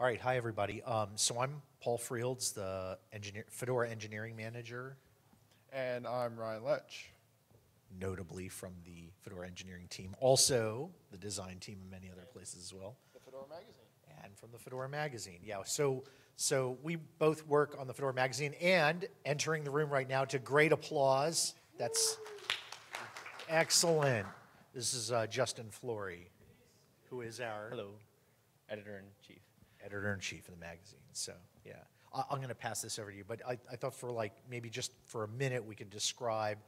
All right, hi everybody. Um, so I'm Paul Frields, the engineer, Fedora engineering manager, And I'm Ryan Lerch. notably from the Fedora engineering team, also the design team in many other places as well, The Fedora Magazine. and from the Fedora magazine. Yeah, so so we both work on the Fedora magazine, and entering the room right now to great applause. That's excellent. This is uh, Justin Flory, who is our Hello, editor in chief. Editor in chief of the magazine. So yeah, I, I'm going to pass this over to you. But I, I thought for like maybe just for a minute we could describe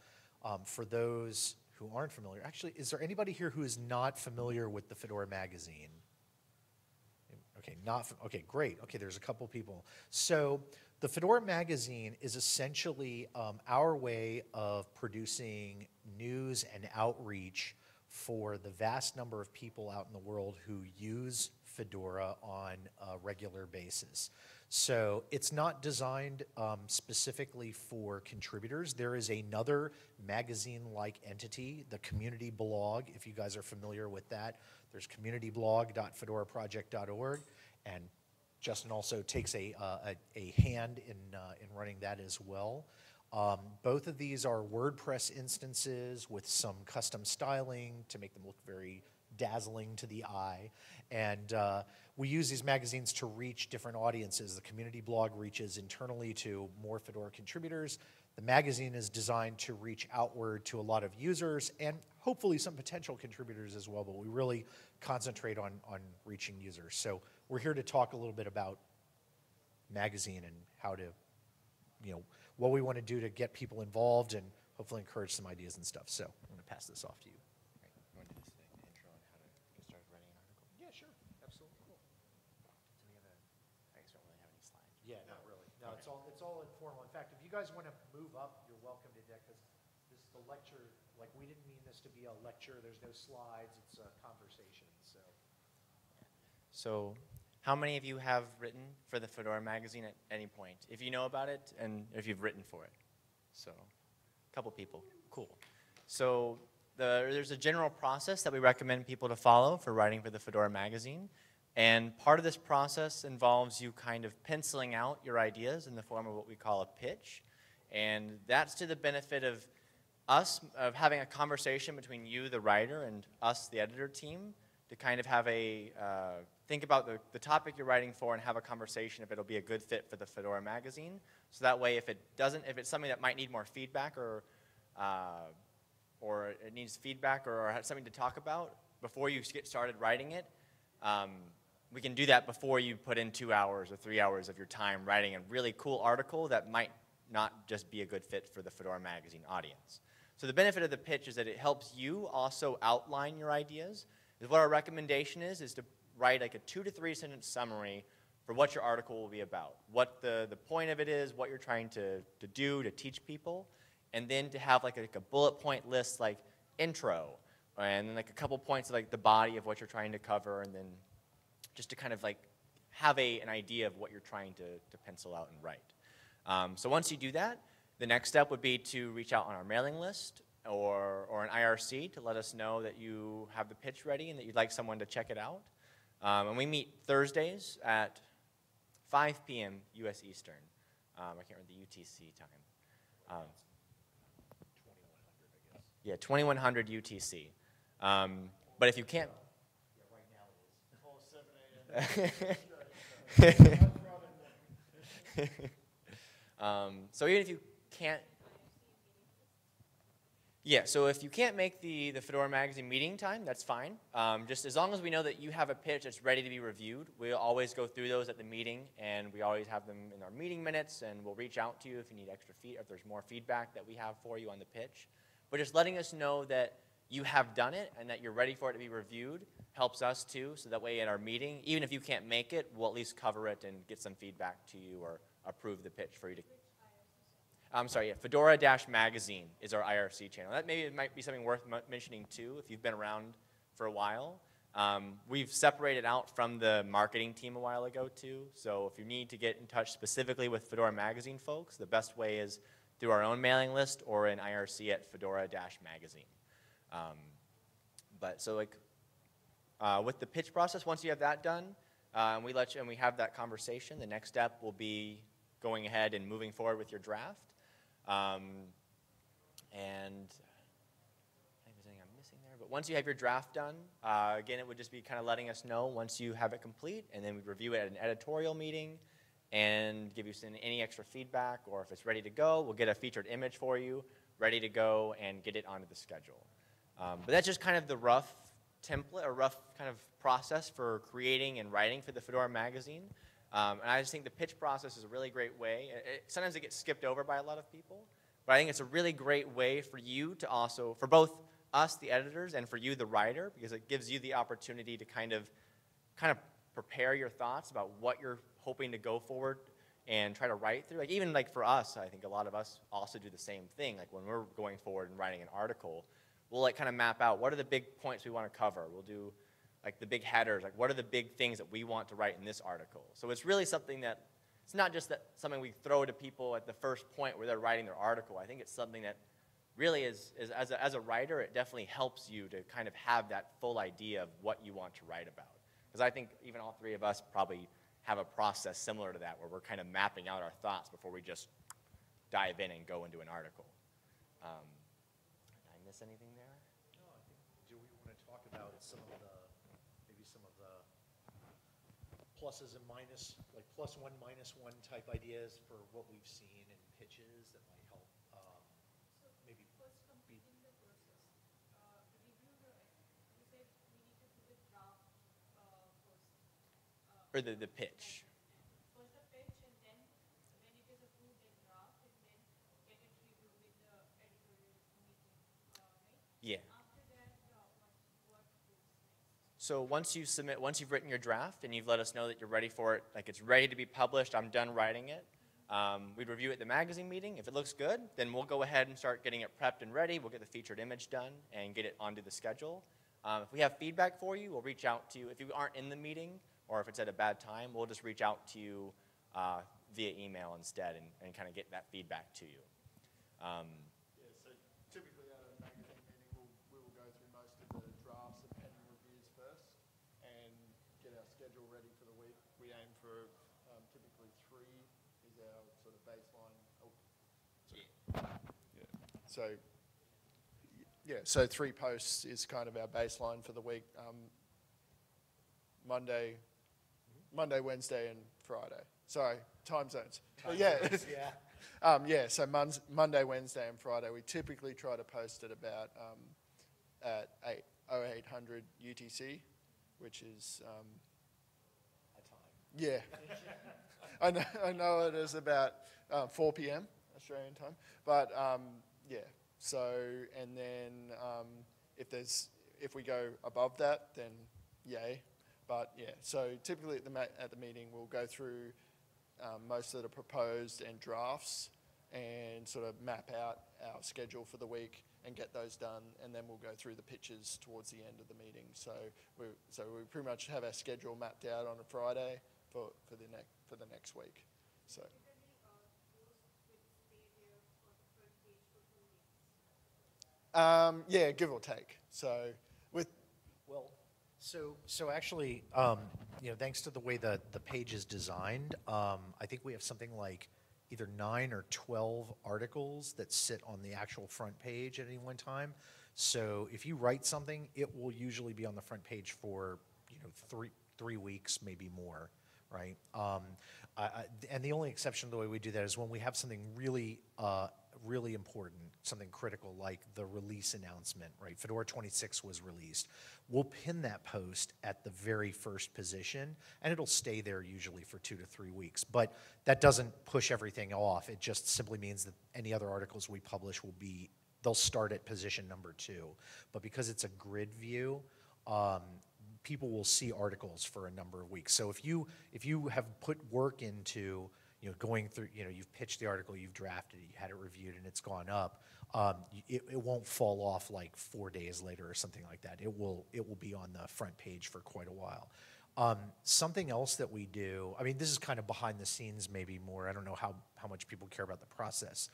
um, for those who aren't familiar. Actually, is there anybody here who is not familiar with the Fedora magazine? Okay, not okay. Great. Okay, there's a couple people. So the Fedora magazine is essentially um, our way of producing news and outreach for the vast number of people out in the world who use Fedora on a regular basis. So it's not designed um, specifically for contributors. There is another magazine-like entity, the community blog. If you guys are familiar with that, there's communityblog.fedoraproject.org, and Justin also takes a, uh, a, a hand in, uh, in running that as well. Um, both of these are WordPress instances with some custom styling to make them look very dazzling to the eye. And uh, we use these magazines to reach different audiences. The community blog reaches internally to more Fedora contributors. The magazine is designed to reach outward to a lot of users and hopefully some potential contributors as well, but we really concentrate on, on reaching users. So we're here to talk a little bit about magazine and how to, you know, what we want to do to get people involved and hopefully encourage some ideas and stuff. So I'm going to pass this off to you. You want to do this thing, the intro on how to get started writing an article? Yeah, sure. Absolutely. Cool. Do we have a, I guess we don't really have any slides. Yeah, not really. No, it's all, it's all informal. In fact, if you guys want to move up, you're welcome to that because this, is the lecture, like, we didn't mean this to be a lecture. There's no slides. It's a conversation, so. So, how many of you have written for the Fedora magazine at any point? If you know about it and if you've written for it. So, a couple people. Cool. So, the, there's a general process that we recommend people to follow for writing for the Fedora magazine. And part of this process involves you kind of penciling out your ideas in the form of what we call a pitch. And that's to the benefit of us, of having a conversation between you, the writer, and us, the editor team, to kind of have a, uh, think about the, the topic you're writing for and have a conversation if it'll be a good fit for the Fedora magazine. So that way, if it doesn't, if it's something that might need more feedback or, uh, or it needs feedback or, or something to talk about before you get started writing it, um, we can do that before you put in two hours or three hours of your time writing a really cool article that might not just be a good fit for the Fedora magazine audience. So the benefit of the pitch is that it helps you also outline your ideas. Is what our recommendation is is to write like a two to three sentence summary for what your article will be about, what the, the point of it is, what you're trying to, to do to teach people, and then to have like a, like a bullet point list like intro, and then like a couple points of like the body of what you're trying to cover, and then just to kind of like have a, an idea of what you're trying to, to pencil out and write. Um, so once you do that, the next step would be to reach out on our mailing list or, or an IRC to let us know that you have the pitch ready and that you'd like someone to check it out. Um, and we meet Thursdays at 5 p.m. U.S. Eastern. Um, I can't remember the UTC time. Um, yeah, 2100 UTC. Um, but if you can't, um, so even if you can't, yeah. So if you can't make the the Fedora magazine meeting time, that's fine. Um, just as long as we know that you have a pitch that's ready to be reviewed, we'll always go through those at the meeting, and we always have them in our meeting minutes, and we'll reach out to you if you need extra feed, if there's more feedback that we have for you on the pitch. But just letting us know that you have done it and that you're ready for it to be reviewed helps us too. So that way, in our meeting, even if you can't make it, we'll at least cover it and get some feedback to you or approve the pitch for you to. I'm sorry, yeah, Fedora Magazine is our IRC channel. That maybe might be something worth mentioning too if you've been around for a while. Um, we've separated out from the marketing team a while ago too. So if you need to get in touch specifically with Fedora Magazine folks, the best way is through our own mailing list or an IRC at fedora-magazine. Um, but so like uh, with the pitch process, once you have that done, Uh, and we let you, and we have that conversation. The next step will be going ahead and moving forward with your draft. Um, and I think there's anything I'm missing there. But once you have your draft done, uh, again, it would just be kind of letting us know once you have it complete, and then we review it at an editorial meeting and give you some, any extra feedback, or if it's ready to go, we'll get a featured image for you, ready to go, and get it onto the schedule. Um, but that's just kind of the rough template, a rough kind of process for creating and writing for the Fedora magazine. Um, and I just think the pitch process is a really great way. It, it- sometimes it gets skipped over by a lot of people, but I think it's a really great way for you to also, for both us, the editors, and for you, the writer, because it gives you the opportunity to kind of, kind of prepare your thoughts about what you're hoping to go forward and try to write through. Like even like for us, I think a lot of us also do the same thing. Like when we're going forward and writing an article, we'll like kind of map out what are the big points we want to cover. We'll do like the big headers, like what are the big things that we want to write in this article. So it's really something that it's not just that something we throw to people at the first point where they're writing their article. I think it's something that really is, is as, a, as a writer, it definitely helps you to kind of have that full idea of what you want to write about. Because I think even all three of us probably have a process similar to that where we're kind of mapping out our thoughts before we just dive in and go into an article. Um, did I miss anything there? No, I think, do we want to talk about some of the, maybe some of the pluses and minus, like plus one, minus one type ideas for what we've seen in pitches that might help, um, maybe First, be, completing the process. Uh, Review the, you said we need to do the draft uh, first. Uh, Or the, the pitch? First the pitch and then when it is approved, then draft and then get it reviewed with the editorial meeting, uh, right? Yeah. After that, uh, what, what goes next? So once you submit, once you've written your draft and you've let us know that you're ready for it, like it's ready to be published, I'm done writing it. Um, we'd review it at the magazine meeting. If it looks good, then we'll go ahead and start getting it prepped and ready. We'll get the featured image done and get it onto the schedule. Um, if we have feedback for you, we'll reach out to you. If you aren't in the meeting or if it's at a bad time, we'll just reach out to you uh, via email instead and, and kind of get that feedback to you. Um, Yeah, so typically at a magazine meeting, we'll, we will go through most of the drafts and pending reviews first and get schedule ready for the week. We aim for um, typically three is our sort of baseline. Oh, sorry. Yeah. So, yeah, so three posts is kind of our baseline for the week. Um, Monday, Monday, Wednesday, and Friday. Sorry, time zones. But yeah, yeah. um, yeah, so Mon- Monday, Wednesday, and Friday, we typically try to post at about um, at 8, 0800 UTC, which is, um, A time. Yeah. I, know, I know it is about uh, 4 p.m. Australian time, but um, yeah, so, and then um, if there's, if we go above that, then yay. But yeah, so typically at the, at the meeting, we'll go through um, most of the proposed and drafts and sort of map out our schedule for the week and get those done, and then we'll go through the pitches towards the end of the meeting. So we, so we pretty much have our schedule mapped out on a Friday for, for the next for the next week. So um, yeah, give or take. So with Well, so, so actually, um, you know, thanks to the way the, the page is designed, um, I think we have something like either nine or 12 articles that sit on the actual front page at any one time. So if you write something, it will usually be on the front page for, you know, three, three weeks, maybe more, right? Um, I, I, and the only exception to the way we do that is when we have something really, uh, really important, something critical like the release announcement, right? Fedora 26 was released. We'll pin that post at the very first position, and it'll stay there usually for two to three weeks. But that doesn't push everything off. It just simply means that any other articles we publish will be, they'll start at position number two. But because it's a grid view, um, people will see articles for a number of weeks. So if you if you have put work into you know going through you know you've pitched the article, you've drafted it, you had it reviewed, and it's gone up, um, it, it won't fall off like four days later or something like that. It will it will be on the front page for quite a while. Um, something else that we do, I mean, this is kind of behind the scenes, maybe more. I don't know how, how much people care about the process,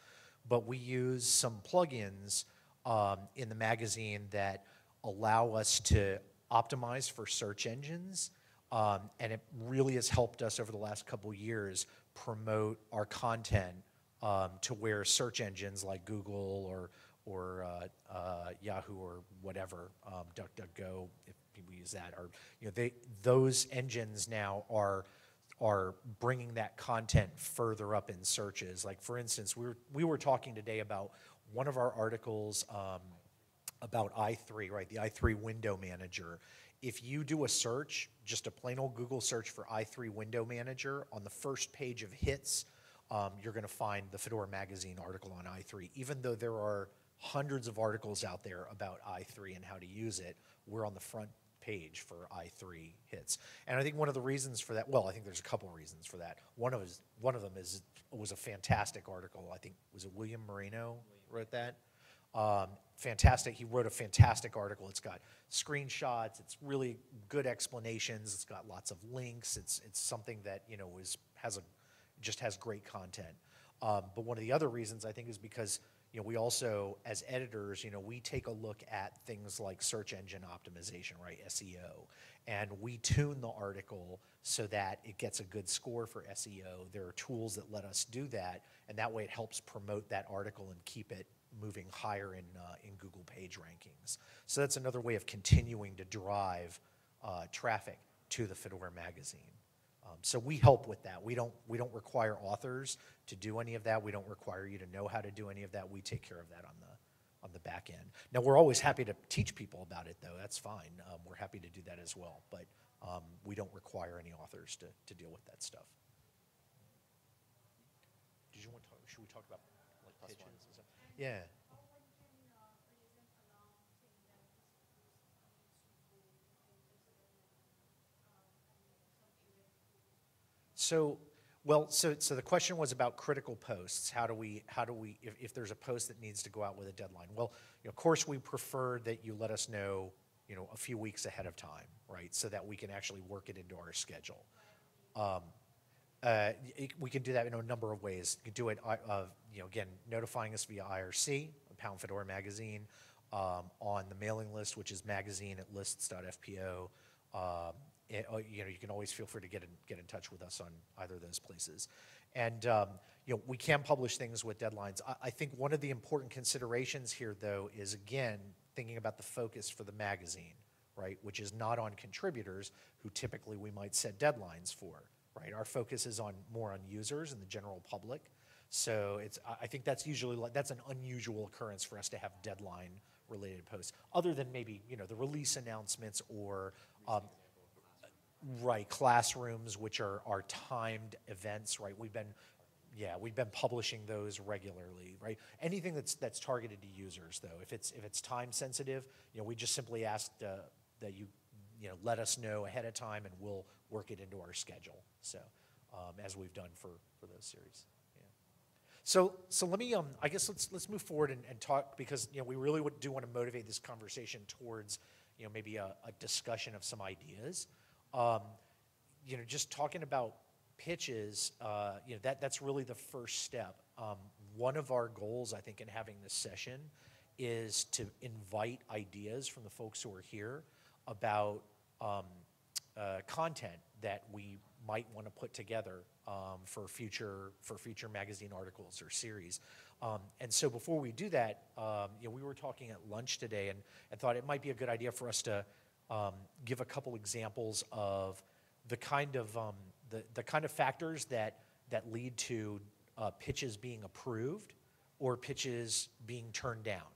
but we use some plugins um, in the magazine that allow us to optimize for search engines Um, and it really has helped us over the last couple years promote our content um, to where search engines like Google or, or uh, uh, Yahoo or whatever, um, DuckDuckGo, if people use that, are, you know, they, those engines now are, are bringing that content further up in searches. Like, for instance, we were, we were talking today about one of our articles um, about i3, right? The i3 window manager. If you do a search, just a plain old Google search for i3 window manager, on the first page of hits, um, you're going to find the Fedora Magazine article on i3. Even though there are hundreds of articles out there about i3 and how to use it, we're on the front page for i3 hits. And I think one of the reasons for that, well, I think there's a couple reasons for that. One of, is, one of them is was a fantastic article. I think was it William Marino wrote that. Um, fantastic. He wrote a fantastic article. It's got screenshots. It's really good explanations. It's got lots of links. It's it's something that you know is has a just has great content. Um, but one of the other reasons I think is because you know we also as editors you know we take a look at things like search engine optimization right SEO and we tune the article so that it gets a good score for SEO. There are tools that let us do that, and that way it helps promote that article and keep it moving higher in, uh, in Google page rankings. So that's another way of continuing to drive uh, traffic to the Fedora magazine. Um, so we help with that. We don't, we don't require authors to do any of that. We don't require you to know how to do any of that. We take care of that on the, on the back end. Now, we're always happy to teach people about it, though. That's fine. Um, we're happy to do that as well. But um, we don't require any authors to, to deal with that stuff. Did you want to talk, should we talk about like Plus pitches one. and stuff? Yeah. So, well, so, so the question was about critical posts. How do we, how do we, if, if there's a post that needs to go out with a deadline? Well, you know, of course, we prefer that you let us know, you know, a few weeks ahead of time, right? So that we can actually work it into our schedule. Um, uh, y- we can do that in a number of ways. You can do it, uh, uh, you know, again, notifying us via IRC, Pound Fedora Magazine, um, on the mailing list, which is magazine at lists.fpo. Um, it- uh, you know, you can always feel free to get in, get in touch with us on either of those places. And, um, you know, we can publish things with deadlines. I, I think one of the important considerations here, though, is again, thinking about the focus for the magazine, right? Which is not on contributors who typically we might set deadlines for, right? Our focus is on more on users and the general public. So it's, I- think that's usually, that's an unusual occurrence for us to have deadline-related posts, other than maybe, you know, the release announcements or, um, Right, classrooms, which are, are timed events, right? We've been, yeah, we've been publishing those regularly, right? Anything that's, that's targeted to users, though, if it's, if it's time sensitive, you know, we just simply ask uh, that you, you know, let us know ahead of time and we'll work it into our schedule. So, um, as we've done for, for those series. So, so let me, um, I guess let's, let's move forward and, and talk, because, you know, we really would, do want to motivate this conversation towards, you know, maybe a, a discussion of some ideas. Um, you know, just talking about pitches, uh, you know, that, that's really the first step. Um, one of our goals, I think, in having this session is to invite ideas from the folks who are here about um, uh, content that we might want to put together um, for future for future magazine articles or series. Um, and so before we do that, um, you know, we were talking at lunch today and, and thought it might be a good idea for us to um, give a couple examples of the kind of um, the, the kind of factors that that lead to uh, pitches being approved or pitches being turned down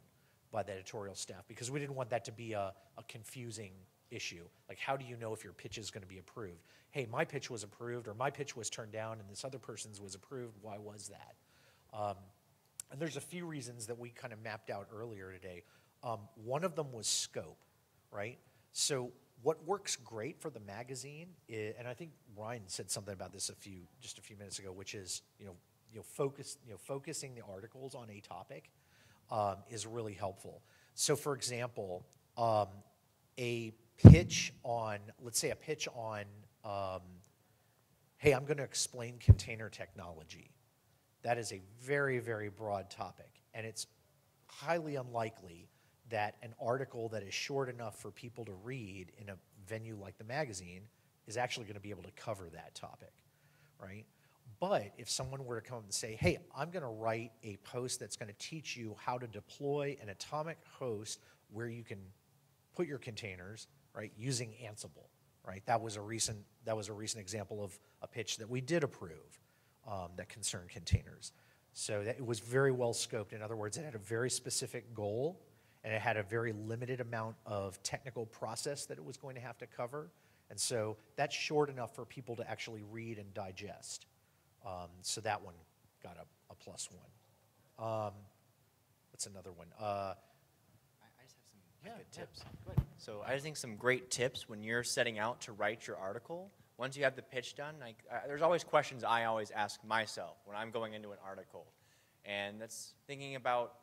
by the editorial staff because we didn't want that to be a, a confusing issue. Like, how do you know if your pitch is going to be approved? Hey, my pitch was approved, or my pitch was turned down, and this other person's was approved. Why was that? Um, and there's a few reasons that we kind of mapped out earlier today. Um, one of them was scope, right? So what works great for the magazine, is, and I think Ryan said something about this a few just a few minutes ago, which is you know you know focus you know focusing the articles on a topic um, is really helpful. So for example, um, a pitch on let's say a pitch on um, hey, I'm going to explain container technology. That is a very, very broad topic, and it's highly unlikely that an article that is short enough for people to read in a venue like the magazine is actually going to be able to cover that topic, right? But if someone were to come and say, hey, I'm going to write a post that's going to teach you how to deploy an atomic host where you can put your containers, right, using Ansible, right? That was a recent, that was a recent example of a pitch that we did approve um, that concerned containers. So that it was very well scoped. In other words, it had a very specific goal and it had a very limited amount of technical process that it was going to have to cover. And so that's short enough for people to actually read and digest. Um, so that one got a, a plus one. Um, what's another one? Uh, just have some Yeah, good So I think some great tips when you're setting out to write your article. Once you have the pitch done, like uh, there's always questions I always ask myself when I'm going into an article, and that's thinking about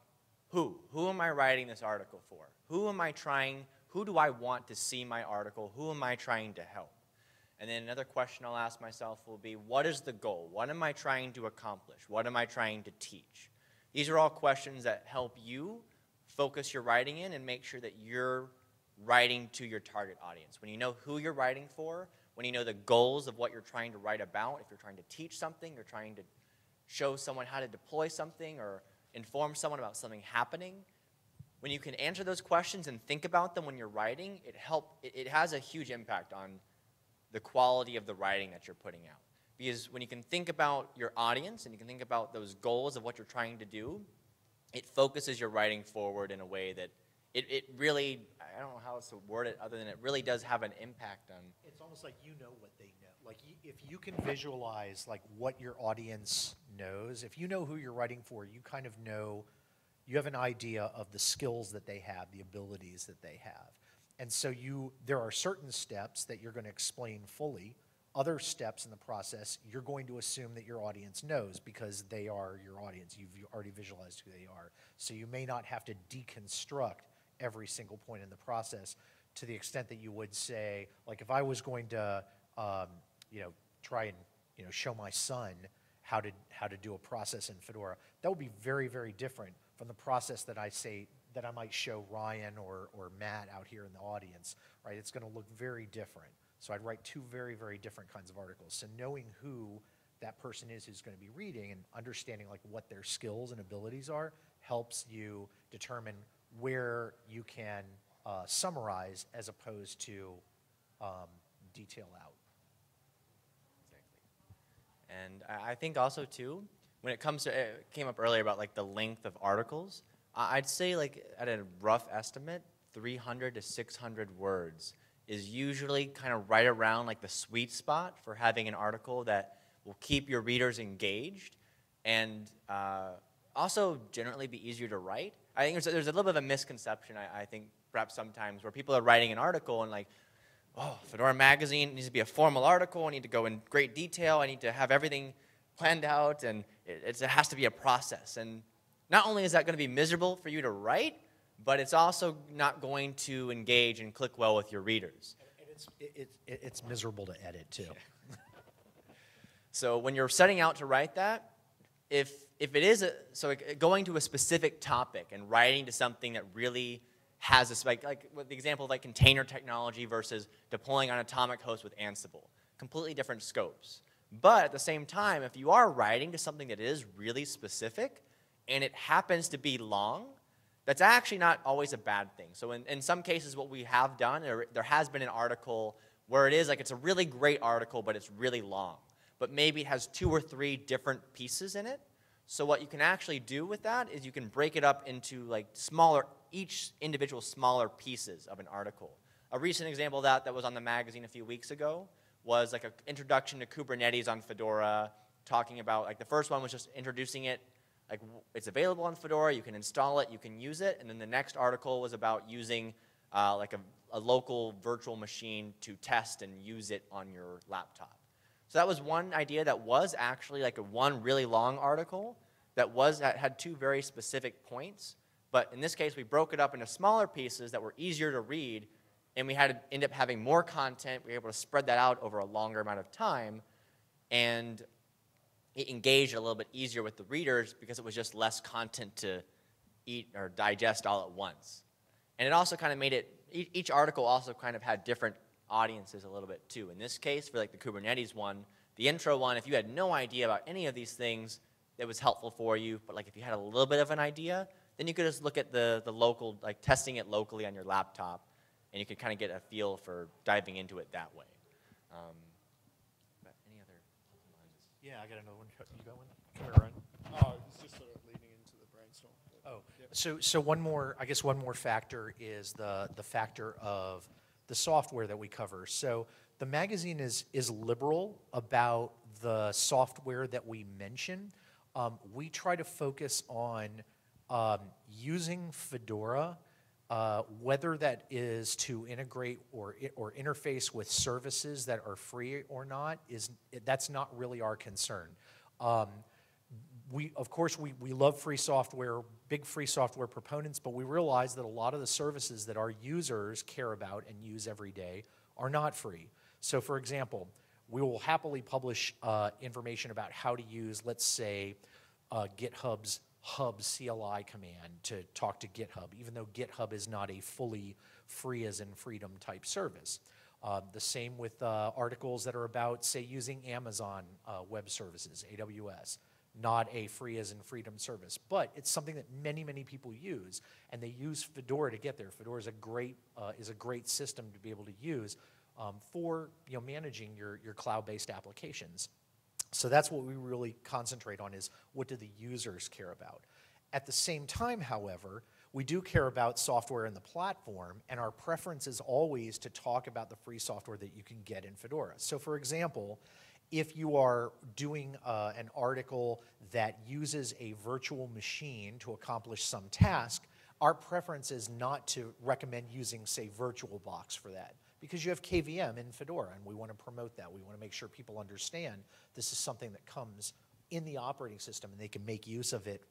who. Who am I writing this article for? Who am I trying? Who do I want to see my article? Who am I trying to help? And then another question I'll ask myself will be what is the goal? What am I trying to accomplish? What am I trying to teach? These are all questions that help you focus your writing in and make sure that you're writing to your target audience. When you know who you're writing for, when you know the goals of what you're trying to write about, if you're trying to teach something, you're trying to show someone how to deploy something or inform someone about something happening, when you can answer those questions and think about them when you're writing, it help it, it has a huge impact on the quality of the writing that you're putting out. Because when you can think about your audience and you can think about those goals of what you're trying to do, it focuses your writing forward in a way that it, it really, I don't know how else to word it other than it really does have an impact on. It's almost like you know what they know. Like if you can visualize like what your audience knows, if you know who you're writing for, you kind of know, you have an idea of the skills that they have, the abilities that they have. And so you, there are certain steps that you're going to explain fully. Other steps in the process, you're going to assume that your audience knows because they are your audience. You've already visualized who they are. So you may not have to deconstruct every single point in the process to the extent that you would say, like if I was going to, um, you know, try and you know show my son how to how to do a process in Fedora, that would be very very different from the process that I say that I might show Ryan or or Matt out here in the audience. Right? It's going to look very different. So I'd write two very very different kinds of articles. So knowing who that person is who's going to be reading and understanding like what their skills and abilities are helps you determine where you can uh, summarize as opposed to um, detail out. And I think also too, when it comes to it came up earlier about like the length of articles, I'd say like at a rough estimate, 300 to 600 words is usually kind of right around like the sweet spot for having an article that will keep your readers engaged and uh, also generally be easier to write. I think there's a, there's a little bit of a misconception, I, I think, perhaps sometimes, where people are writing an article and like, oh, Fedora Magazine needs to be a formal article. I need to go in great detail. I need to have everything planned out, and it, it has to be a process. And not only is that going to be miserable for you to write, but it's also not going to engage and click well with your readers. And it's, it, it, it's miserable to edit too. So when you're setting out to write that, if if it is a, so uh, going to a specific topic and writing to something that really has this like like with the example of like container technology versus deploying on atomic host with Ansible, completely different scopes. But at the same time, if you are writing to something that is really specific and it happens to be long, that's actually not always a bad thing. So in, in some cases, what we have done, there, there has been an article where it is like it's a really great article, but it's really long. But maybe it has two or three different pieces in it. So what you can actually do with that is you can break it up into like smaller, each individual smaller pieces of an article. A recent example of that that was on the magazine a few weeks ago was like an introduction to Kubernetes on Fedora, talking about like the first one was just introducing it like it's available on Fedora, you can install it, you can use it, and then the next article was about using uh, like a, a local virtual machine to test and use it on your laptop. So that was one idea that was actually like a one really long article that was that had two very specific points. But in this case, we broke it up into smaller pieces that were easier to read, and we had to end up having more content. We were able to spread that out over a longer amount of time, and it engaged a little bit easier with the readers because it was just less content to eat or digest all at once. And it also kind of made it, each article also kind of had different audiences a little bit too. In this case, for like the Kubernetes one, the intro one, if you had no idea about any of these things, that was helpful for you. But like if you had a little bit of an idea, then you could just look at the, the local, like testing it locally on your laptop, and you could kind of get a feel for diving into it that way. Um, but any other ones? Yeah, I got another one. You got one? Come here, Ryan. Oh, it's just sort of leading into the brainstorm. Oh, so, so one more, I guess one more factor is the, the factor of the software that we cover. So the magazine is, is liberal about the software that we mention. Um, we try to focus on um, using Fedora, uh, whether that is to integrate or, or interface with services that are free or not, is, that's not really our concern. Um, we, of course, we, we love free software, big free software proponents, but we realize that a lot of the services that our users care about and use every day are not free. So, for example, we will happily publish uh, information about how to use, let's say, uh, GitHub's Hub CLI command to talk to GitHub, even though GitHub is not a fully free as in freedom type service. Um, the same with uh, articles that are about, say, using Amazon uh, Web Services, AWS. Not a free as in freedom service, but it's something that many, many people use, and they use Fedora to get there. Fedora is a great uh, is a great system to be able to use um, for you know managing your your cloud-based applications. So that's what we really concentrate on is what do the users care about. At the same time, however, we do care about software in the platform, and our preference is always to talk about the free software that you can get in Fedora. So, for example, if you are doing uh, an article that uses a virtual machine to accomplish some task, our preference is not to recommend using, say, VirtualBox for that because you have KVM in Fedora, and we want to promote that. We want to make sure people understand this is something that comes in the operating system, and they can make use of it,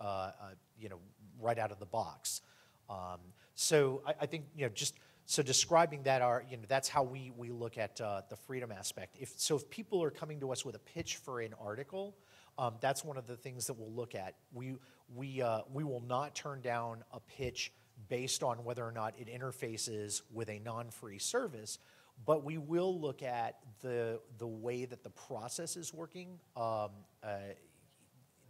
uh, uh, you know, right out of the box. Um, so I, I think you know just so describing that are you know that's how we we look at uh, the freedom aspect. If so, if people are coming to us with a pitch for an article, um, that's one of the things that we'll look at. We we uh, we will not turn down a pitch based on whether or not it interfaces with a non-free service, but we will look at the the way that the process is working. Um, uh,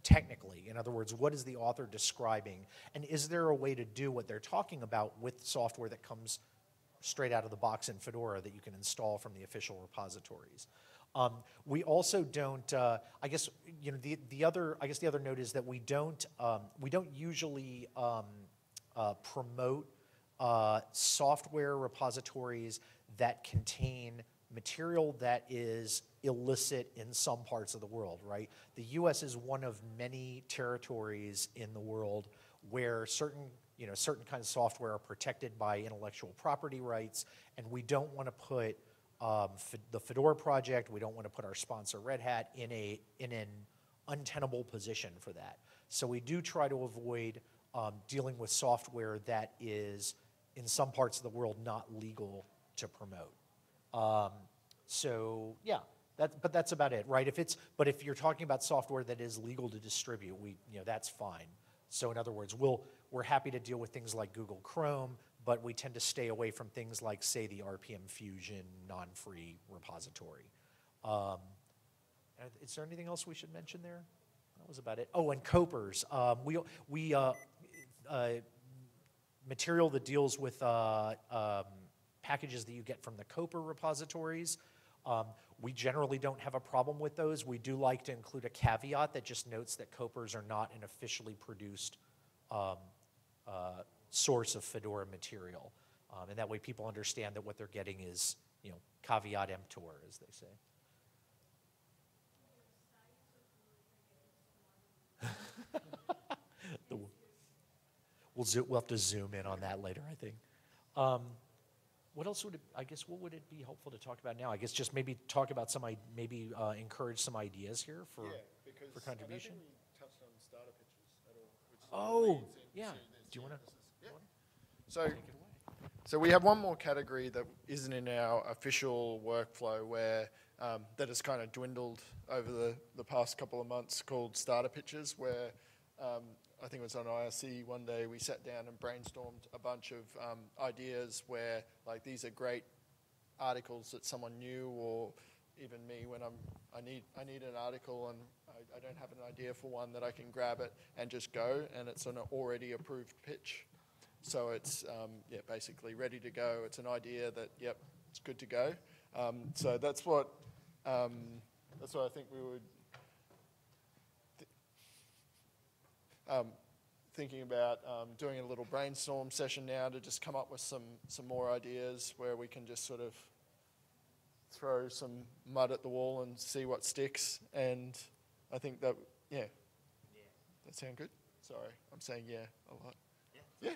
technically. In other words, what is the author describing? And is there a way to do what they're talking about with software that comes straight out of the box in Fedora that you can install from the official repositories? Um, we also don't. Uh, I guess you know the the other. I guess the other note is that we don't. Um, we don't usually um, promote uh, software repositories that contain material that is illicit in some parts of the world, right? The US is one of many territories in the world where certain, you know, certain kinds of software are protected by intellectual property rights, and we don't want to put um, the Fedora project, we don't want to put our sponsor Red Hat in a in an untenable position for that. So we do try to avoid um, dealing with software that is in some parts of the world not legal to promote. Um, so yeah, that, but that's about it, right? If it's, but if you're talking about software that is legal to distribute, we, you know, that's fine. So in other words, we'll, we're happy to deal with things like Google Chrome, but we tend to stay away from things like, say, the RPM Fusion non-free repository. Um, is there anything else we should mention there? That was about it. Oh, and Coprs. Um, we we uh, uh, material that deals with uh, um, packages that you get from the Copr repositories. Um, we generally don't have a problem with those. We do like to include a caveat that just notes that Coprs are not an officially produced um, uh, source of Fedora material. Um, and that way people understand that what they're getting is, you know, caveat emptor, as they say. We'll, zo- we'll have to zoom in on that later, I think. Um, what else would it, I guess, what would it be helpful to talk about now? I guess just maybe talk about some, maybe uh, encourage some ideas here for, yeah, because for contribution? I think we touched on starter pitches at all. Which Oh, yeah. Do you wanna- this yeah. So, so we have one more category that isn't in our official workflow where um, that has kind of dwindled over the, the past couple of months called starter pitches where um, I think it was on IRC one day we sat down and brainstormed a bunch of um, ideas where like these are great articles that someone knew or even me when I'm I need I need an article and I, I don't have an idea for one that I can grab it and just go and it's an already approved pitch. So it's um, yeah basically ready to go. It's an idea that yep it's good to go. Um, so that's what um, that's what I think we would. Um, thinking about um, doing a little brainstorm session now to just come up with some some more ideas where we can just sort of throw some mud at the wall and see what sticks. And I think that yeah, that sound good. Sorry, I'm saying yeah a lot. Yeah.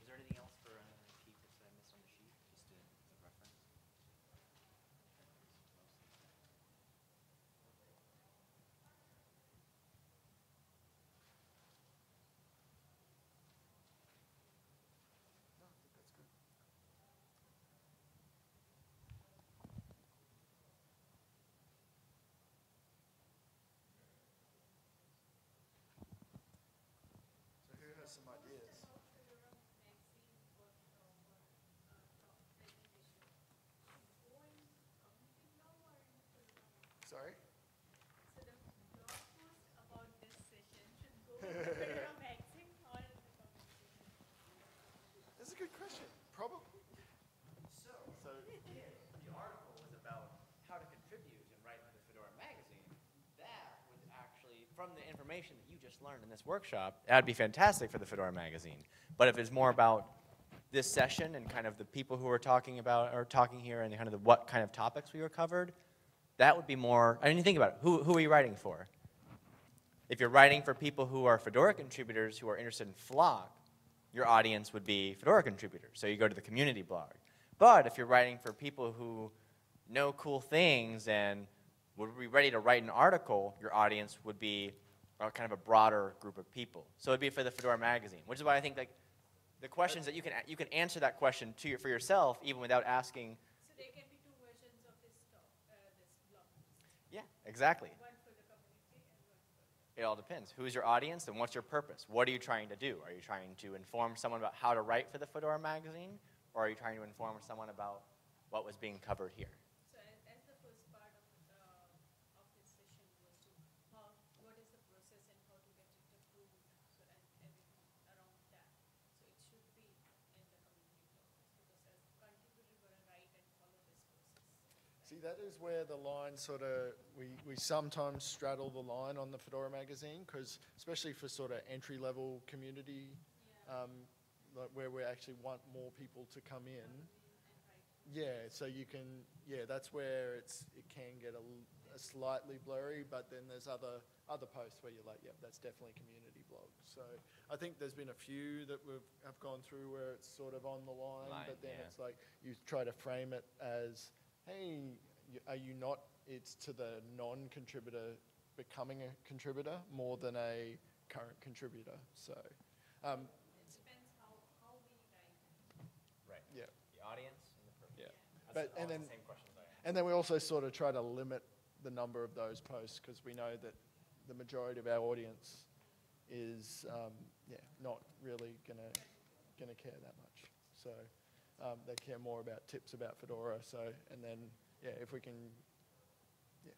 Is there anything else for uh, key tips that I missed on the sheet, just to, as a reference? So who has some ideas? Sorry. So the blog post about this session should go to the Fedora magazine or in the community? That's a good question. Probably. So, So if the article was about how to contribute and write for the Fedora magazine, that would actually, from the information that you just learned in this workshop, that'd be fantastic for the Fedora magazine. But if it's more about this session and kind of the people who are talking about or talking here and kind of the what kind of topics we were covered, that would be more. I mean, you think about it. Who, who are you writing for? If you're writing for people who are Fedora contributors who are interested in Flock, your audience would be Fedora contributors. So you go to the community blog. But if you're writing for people who know cool things and would be ready to write an article, your audience would be a kind of a broader group of people. So it'd be for the Fedora magazine, which is why I think like the questions that you can you can answer that question to your, for yourself even without asking. So there can be two versions of this talk, uh, this blog Yeah, exactly. one for the community and one for. It all depends. Who's your audience and what's your purpose? What are you trying to do? Are you trying to inform someone about how to write for the Fedora magazine? Or are you trying to inform someone about what was being covered here? So as, as the first part of the, of this session was to how, what is the process and how to get it approved, so and everything around that. So it should be in the community blog post because as contributor gonna write and follow this process. See, that is where the line sort of, we, we sometimes straddle the line on the Fedora magazine, because especially for sort of entry level community, um, like where we actually want more people to come in. Yeah, so you can, yeah, that's where it's, it can get a slightly blurry, but then there's other, other posts where you're like, yep, that's definitely community blog. So I think there's been a few that we've, have gone through where it's sort of on the line, Line, but then yeah. it's like, you try to frame it as, hey, y- are you not, it's to the non-contributor becoming a contributor more than a current contributor, so, um, It depends how, how we. Right. yeah. The audience and the purpose. Yeah. That's But- and then- the same questions I asked. And then we also sort of try to limit the number of those posts because we know that the majority of our audience is, um, yeah, not really gonna gonna care that much. So um, they care more about tips about Fedora. So and then yeah, if we can, yeah,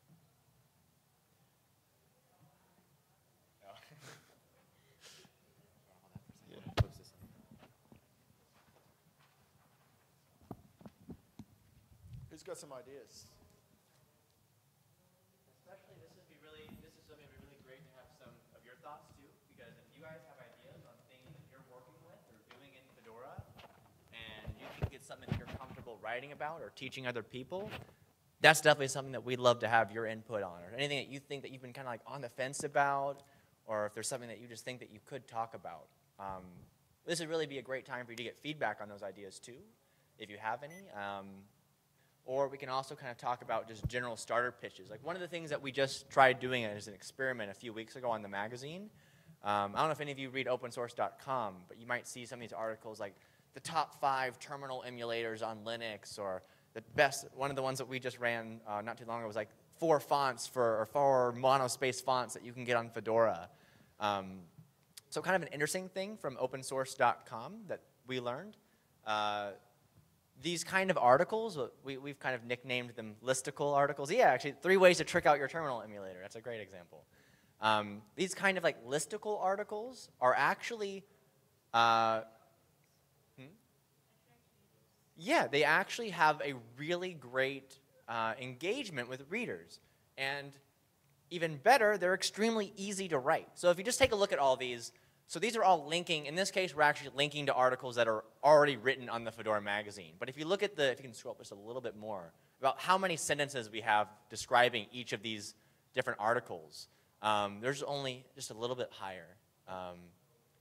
who's got some ideas? Especially, this would be really, this is something that'd be really great to have some of your thoughts too, because if you guys have ideas on things that you're working with or doing in Fedora, and you think it's something that you're comfortable writing about or teaching other people, that's definitely something that we'd love to have your input on, or anything that you think that you've been kind of like on the fence about, or if there's something that you just think that you could talk about. Um, this would really be a great time for you to get feedback on those ideas too, if you have any. Um, or we can also kind of talk about just general starter pitches. Like one of the things that we just tried doing as an experiment a few weeks ago on the magazine. Um, I don't know if any of you read opensource.com, but you might see some of these articles like the top five terminal emulators on Linux, or the best. One of the ones that we just ran uh, not too long ago was like four fonts for or four monospace fonts that you can get on Fedora. Um, so kind of an interesting thing from opensource.com that we learned. Uh, these kind of articles, uh, we, we've kind of nicknamed them listicle articles. Yeah, actually, three ways to trick out your terminal emulator. That's a great example. Um, these kind of like listicle articles are actually, uh? Yeah, they actually have a really great uh, engagement with readers. And even better, they're extremely easy to write. So if you just take a look at all these, so these are all linking. In this case, we're actually linking to articles that are already written on the Fedora magazine. But if you look at the, if you can scroll up just a little bit more, about how many sentences we have describing each of these different articles, um, there's only just a little bit higher. Um,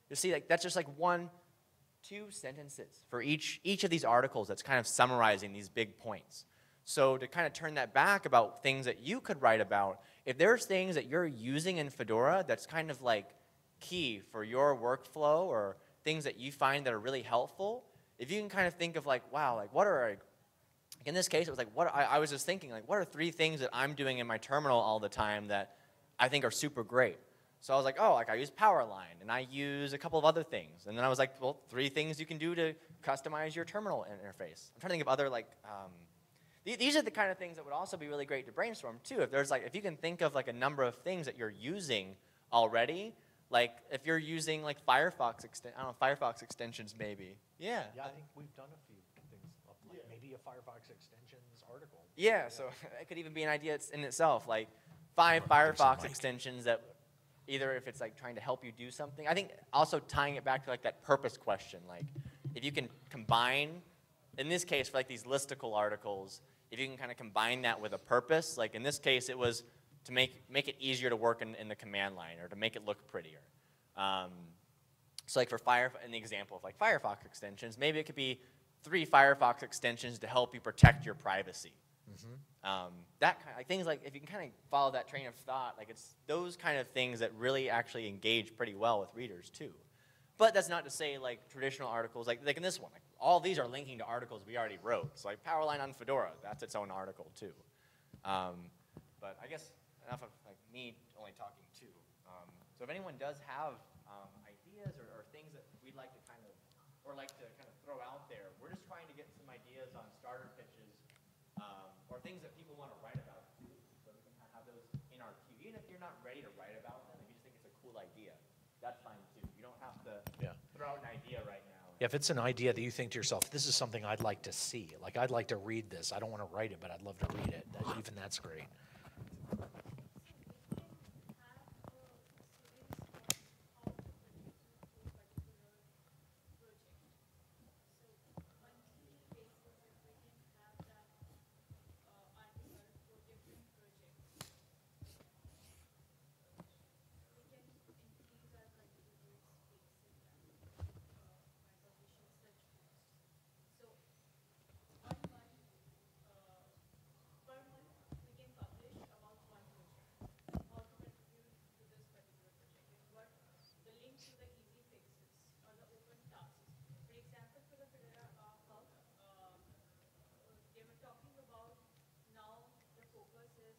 you see, like that's just like one, two sentences for each each of these articles. That's kind of summarizing these big points. So to kind of turn that back about things that you could write about, if there's things that you're using in Fedora that's kind of like key for your workflow or things that you find that are really helpful, if you can kind of think of like, wow, like what are, like in this case, it was like, what I, I was just thinking, like, what are three things that I'm doing in my terminal all the time that I think are super great? So I was like, oh, like I use Powerline and I use a couple of other things. And then I was like, well, three things you can do to customize your terminal interface. I'm trying to think of other like, um, th these are the kind of things that would also be really great to brainstorm too. If there's like, if you can think of like a number of things that you're using already, like if you're using like Firefox exten I don't know, Firefox extensions maybe. Yeah. Yeah, I think we've done a few things, of, like maybe a Firefox extensions article. Yeah, so it could even be an idea in itself, like five Firefox extensions that either if it's like trying to help you do something. I think also tying it back to like that purpose question, like if you can combine, in this case for like these listicle articles, if you can kind of combine that with a purpose, like in this case it was to make, make it easier to work in, in the command line or to make it look prettier. Um, so like for Fire, in the example of like Firefox extensions, maybe it could be three Firefox extensions to help you protect your privacy. Um, that kind like things like if you can kind of follow that train of thought, like it's those kind of things that really actually engage pretty well with readers too. But that's not to say like traditional articles, like like in this one, like all these are linking to articles we already wrote. So like Powerline on Fedora, that's its own article too. Um, but I guess enough of like me only talking too. Um, so if anyone does have um, ideas or, or things that we'd like to kind of or like to kind of throw out there, we're just trying to get some ideas on starter pitches or things that people want to write about too. So we can kind of have those in our queue. Even if you're not ready to write about them, if you just think it's a cool idea, that's fine too. You don't have to Yeah. throw out an idea right now. Yeah, if it's an idea that you think to yourself, this is something I'd like to see, like I'd like to read this. I don't want to write it, but I'd love to read it. That, even that's great. per month, we can publish about one project, how to contribute to this particular project, and what the link to the easy fixes or the open tasks. For example, for the Fedora uh, Hub, uh, they were talking about now the focus is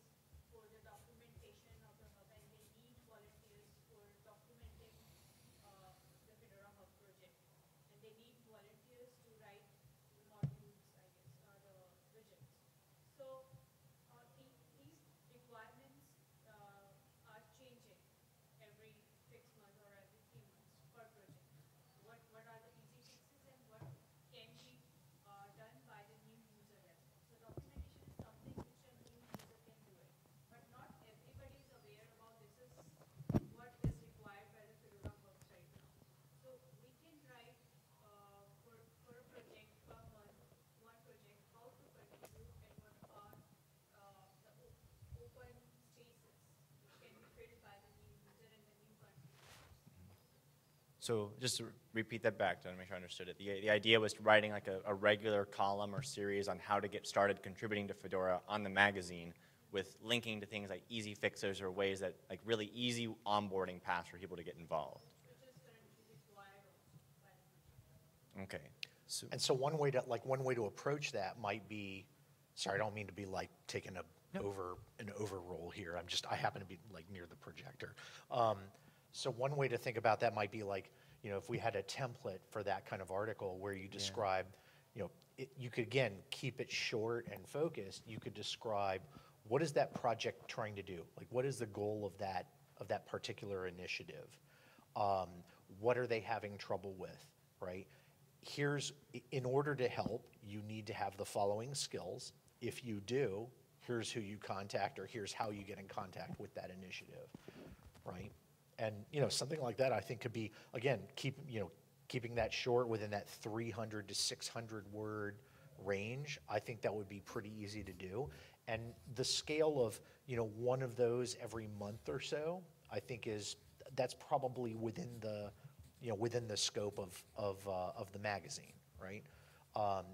for the documentation of the hub, and they need volunteers for documenting uh, the Fedora Hub project. And they need volunteers to write the modules, I guess, uh, the widgets. So, uh, the, these requirements, uh, are changing every six months or every three months per project. What, what are the easy fixes and what can be, uh, done by the new user as well. So documentation is something which a new user can do it, but not everybody is aware about this is what is required by the Fedora Hubs right now. So we can write, uh, for, for a project per month, one project, how to contribute and what are, uh, the o- open spaces which can be filled by the new user and the new contributors. So just to repeat that back to make sure I understood it. The, the idea was writing like a, a regular column or series on how to get started contributing to Fedora on the magazine with linking to things like easy fixes or ways that like really easy onboarding paths for people to get involved. which is currently required by the project. Okay. So, And so one way to like one way to approach that might be, sorry, I don't mean to be like taking a over, an overroll here. I'm just, I happen to be like near the projector. Um, So one way to think about that might be like, you know, if we had a template for that kind of article where you describe, you know, it, you could again, keep it short and focused. You could describe, what is that project trying to do? Like, what is the goal of that, of that particular initiative? Um, What are they having trouble with, right? Here's, in order to help, you need to have the following skills. If you do, here's who you contact, or here's how you get in contact with that initiative, right? And, you know, something like that, I think could be, again, keep, you know, keeping that short within that 300 to 600 word range, I think that would be pretty easy to do. And the scale of, you know, one of those every month or so, I think is, that's probably within the, you know, within the scope of, of, uh, of the magazine, right? Um,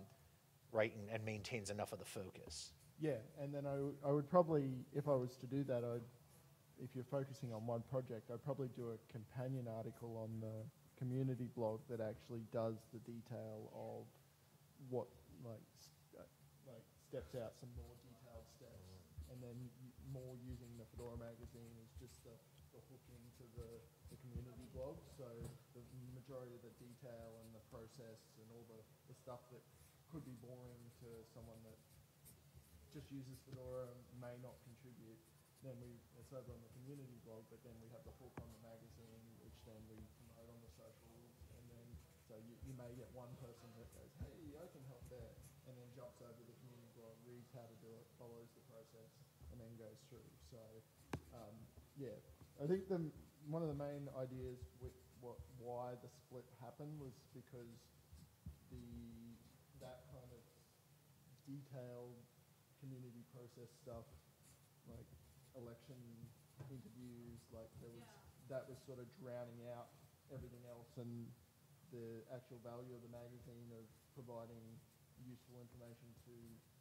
Right, and, and maintains enough of the focus. Yeah, and then I, I would probably, if I was to do that, I'd, if you're focusing on one project, I'd probably do a companion article on the community blog that actually does the detail of what, like, uh, like steps out some more detailed steps, and then more using the Fedora magazine is just the, the hook into the, the community blog. So the majority of the detail and the process and all the, the stuff that could be boring to someone that just uses Fedora and may not contribute, then we, over on the community blog, but then we have the hook on the magazine, which then we promote on the socials, and then, so you, you may get one person that goes, hey, I can help there, and then jumps over the community blog, reads how to do it, follows the process, and then goes through. So, um, yeah, I think the, one of the main ideas with what, why the split happened was because the, that kind of detailed community process stuff, election interviews, like there was, that was sort of drowning out everything else and the actual value of the magazine of providing useful information to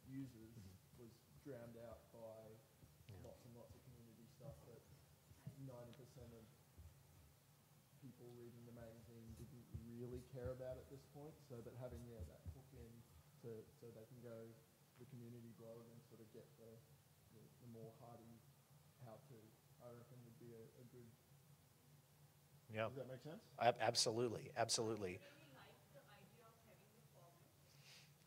users mm-hmm. was drowned out by lots and lots of community stuff that ninety percent of people reading the magazine didn't really care about at this point, so that having, yeah, that hook in to, so they can go to the community blog and sort of get the, the, the more hardy how-to, I reckon would be a, a good, Yeah, does that make sense? ab- absolutely, absolutely. really like the idea of having the format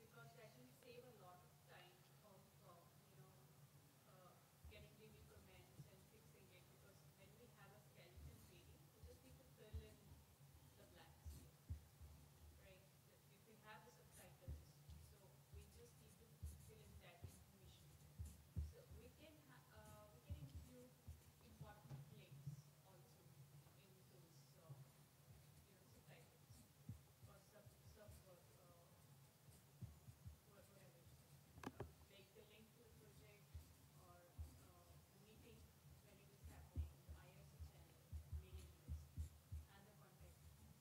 because that will save a lot of time of, uh, you know, uh, getting review comments and fixing it because when we have a skeleton reading, we just need to fill in the blanks, right? That If we have the subtitles, so we just need to fill in that information. So we can, ha- uh, we can include important links also in those, uh, you know, subtitles or sub, sub, uh, wha- whatever. Uh, Like the link to the project or, uh, the meeting when it is happening, the IRC channel, mailing list, and the contact details.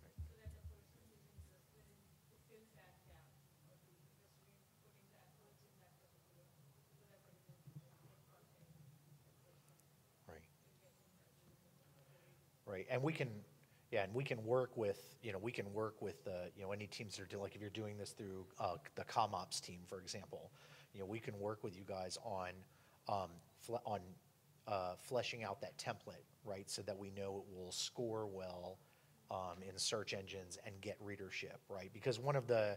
So that the person who is interested in to fill that gap or to interested in putting the efforts in that particular, to that particular project, can contact that person Right. and get in touch with them. Right, and we can, yeah, and we can work with, you know, we can work with, uh, you know, any teams that are doing, like if you're doing this through uh, the CommOps team, for example, you know, we can work with you guys on, um, on uh, fleshing out that template, right? So that we know it will score well um, in search engines and get readership, right? Because one of the,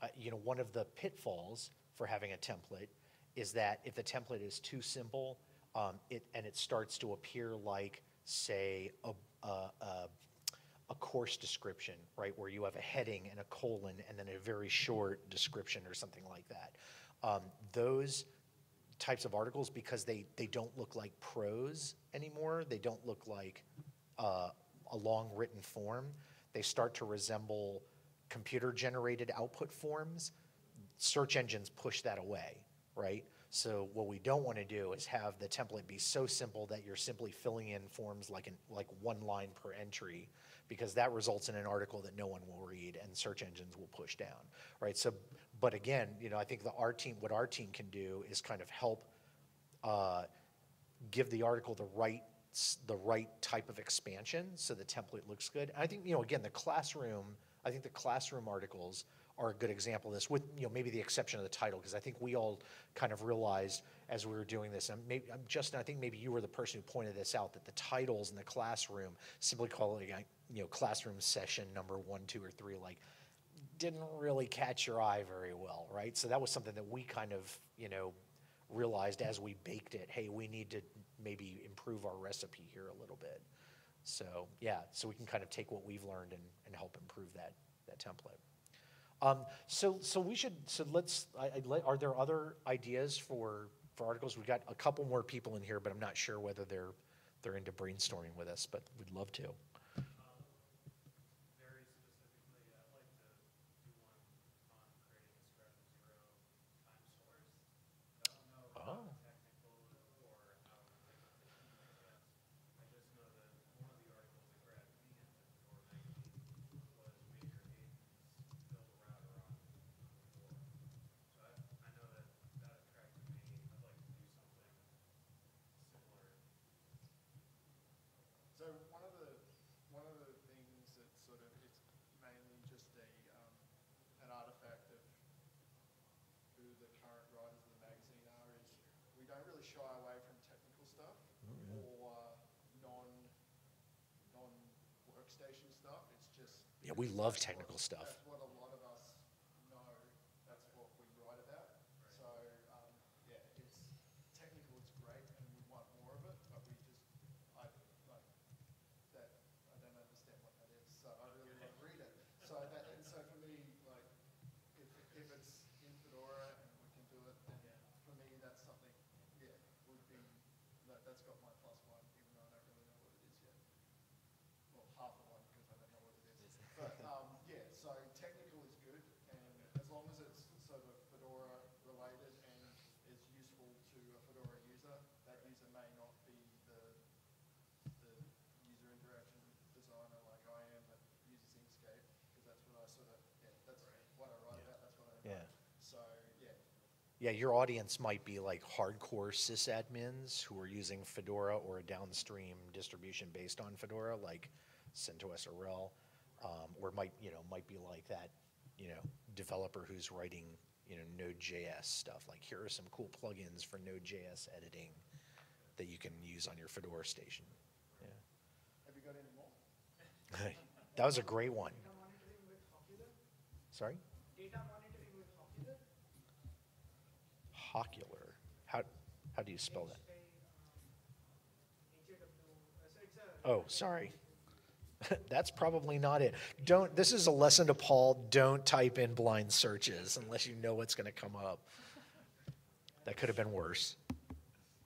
uh, you know, one of the pitfalls for having a template is that if the template is too simple, um, it, and it starts to appear like, say, a, a, a, a course description, right, where you have a heading and a colon and then a very short description or something like that. Um, those types of articles, because they, they don't look like prose anymore, they don't look like uh, a long written form, they start to resemble computer-generated output forms. Search engines push that away, right? So what we don't want to do is have the template be so simple that you're simply filling in forms like an, like one line per entry, because that results in an article that no one will read and search engines will push down, right? So, but again, you know, I think the, our team, what our team can do is kind of help uh, give the article the right, the right type of expansion so the template looks good. And I think, you know, again, the classroom, I think the classroom articles are a good example of this, with, you know, maybe the exception of the title, because I think we all kind of realized as we were doing this, and maybe, um, Justin, I think maybe you were the person who pointed this out, that the titles in the classroom, simply calling it, you know, classroom session number one, two, or three, like, didn't really catch your eye very well, right? So that was something that we kind of, you know, realized as we baked it, hey, we need to maybe improve our recipe here a little bit. So, yeah, so we can kind of take what we've learned and, and help improve that, that template. Um, so, so we should, so let's, I, I'd let- are there other ideas for, for articles? We've got a couple more people in here, but I'm not sure whether they're, they're into brainstorming with us, but we'd love to. very specifically, I'd like to do one on creating a scratch zero time source. I don't know how Oh. technical or how efficient I guess. I just know that one of the articles that grabbed me into Fedora magazine was Major Hayden's build a router on Fedora. So I, I know that that attracted me. I'd like to do something similar So one of the, one of the things that sort of, it's mainly just a, um, an artifact of who the current writers of the magazine are is we don't really shy away from technical stuff or non, non-workstation stuff. It's just. Yeah, we love technical what- stuff. That's what a lot of us know, that's what we write about. So, um, yeah, it's, technical is great and we want more of it, but we just, I, like, that, I don't understand what that is, so I really want to read it. So that, and so for me, like, if, if it's in Fedora and we can do it, then for me, that's something, yeah, would be, that, that's got my plus one, even though I don't really know what it is yet. Well, half of one, because I don't know what it is. But, um, yeah, so technical is good, and as long as it's sort of Fedora related and is useful to a Fedora user, that user may not be the, the user interaction designer like I am that uses Inkscape, because that's what I sort of, yeah, that's what I write about, that's what I Yeah. write. So, yeah, Yeah, your audience might be like hardcore sysadmins who are using Fedora or a downstream distribution based on Fedora, like CentOS or RHEL, um, or might, you know, might be like that, you know, developer who's writing, you know, Node.js stuff. Like, here are some cool plugins for Node.js editing that you can use on your Fedora station. Yeah. have you got any more? That was a great one. Sorry? Hawkular. How, how do you spell that? Oh, sorry. That's probably not it. Don't, this is a lesson to Paul, don't type in blind searches unless you know what's gonna come up. That could have been worse.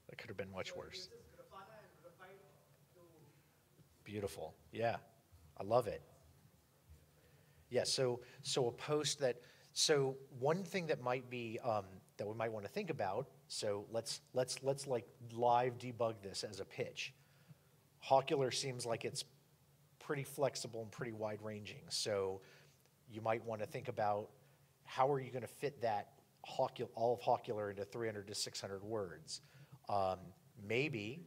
That could have been much worse. Grafana and Graphite to Beautiful. Yeah, I love it. Yeah, so, so a post that, so one thing that might be, um, that we might want to think about, so let's, let's, let's like live debug this as a pitch. Hawkular seems like it's pretty flexible and pretty wide ranging, so you might want to think about how are you going to fit that all of Hawkular into 300 to 600 words? Um, maybe,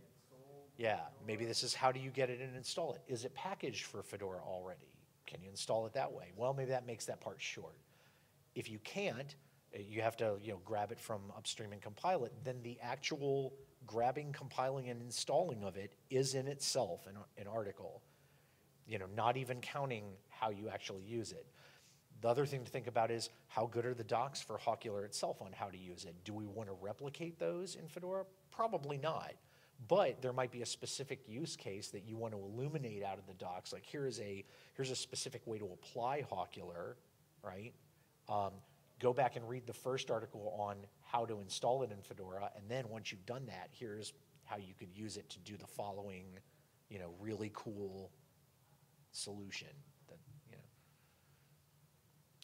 yeah, maybe this is how do you get it and install it? Is it packaged for Fedora already? Can you install it that way? Well, maybe that makes that part short. If you can't, you have to, you know, grab it from upstream and compile it, then the actual grabbing, compiling, and installing of it is in itself an, an article. You know, not even counting how you actually use it. The other thing to think about is how good are the docs for Hawkular itself on how to use it? Do we want to replicate those in Fedora? Probably not. But there might be a specific use case that you want to illuminate out of the docs. Like here is a here's a specific way to apply Hawkular, right? Um, go back and read the first article on how to install it in Fedora, and then once you've done that, here's how you could use it to do the following, you know, really cool solution. That you know.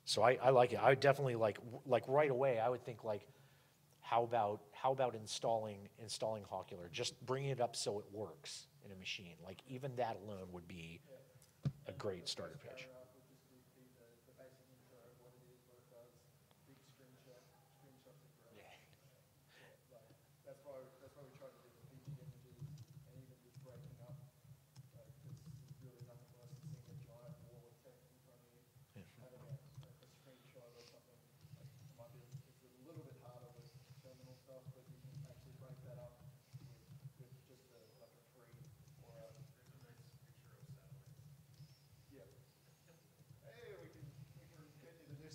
So I, I like it. I would definitely like like right away. I would think like, how about how about installing installing Hawkular? Just bringing it up so it works in a machine. Like even that alone would be a great starter pitch.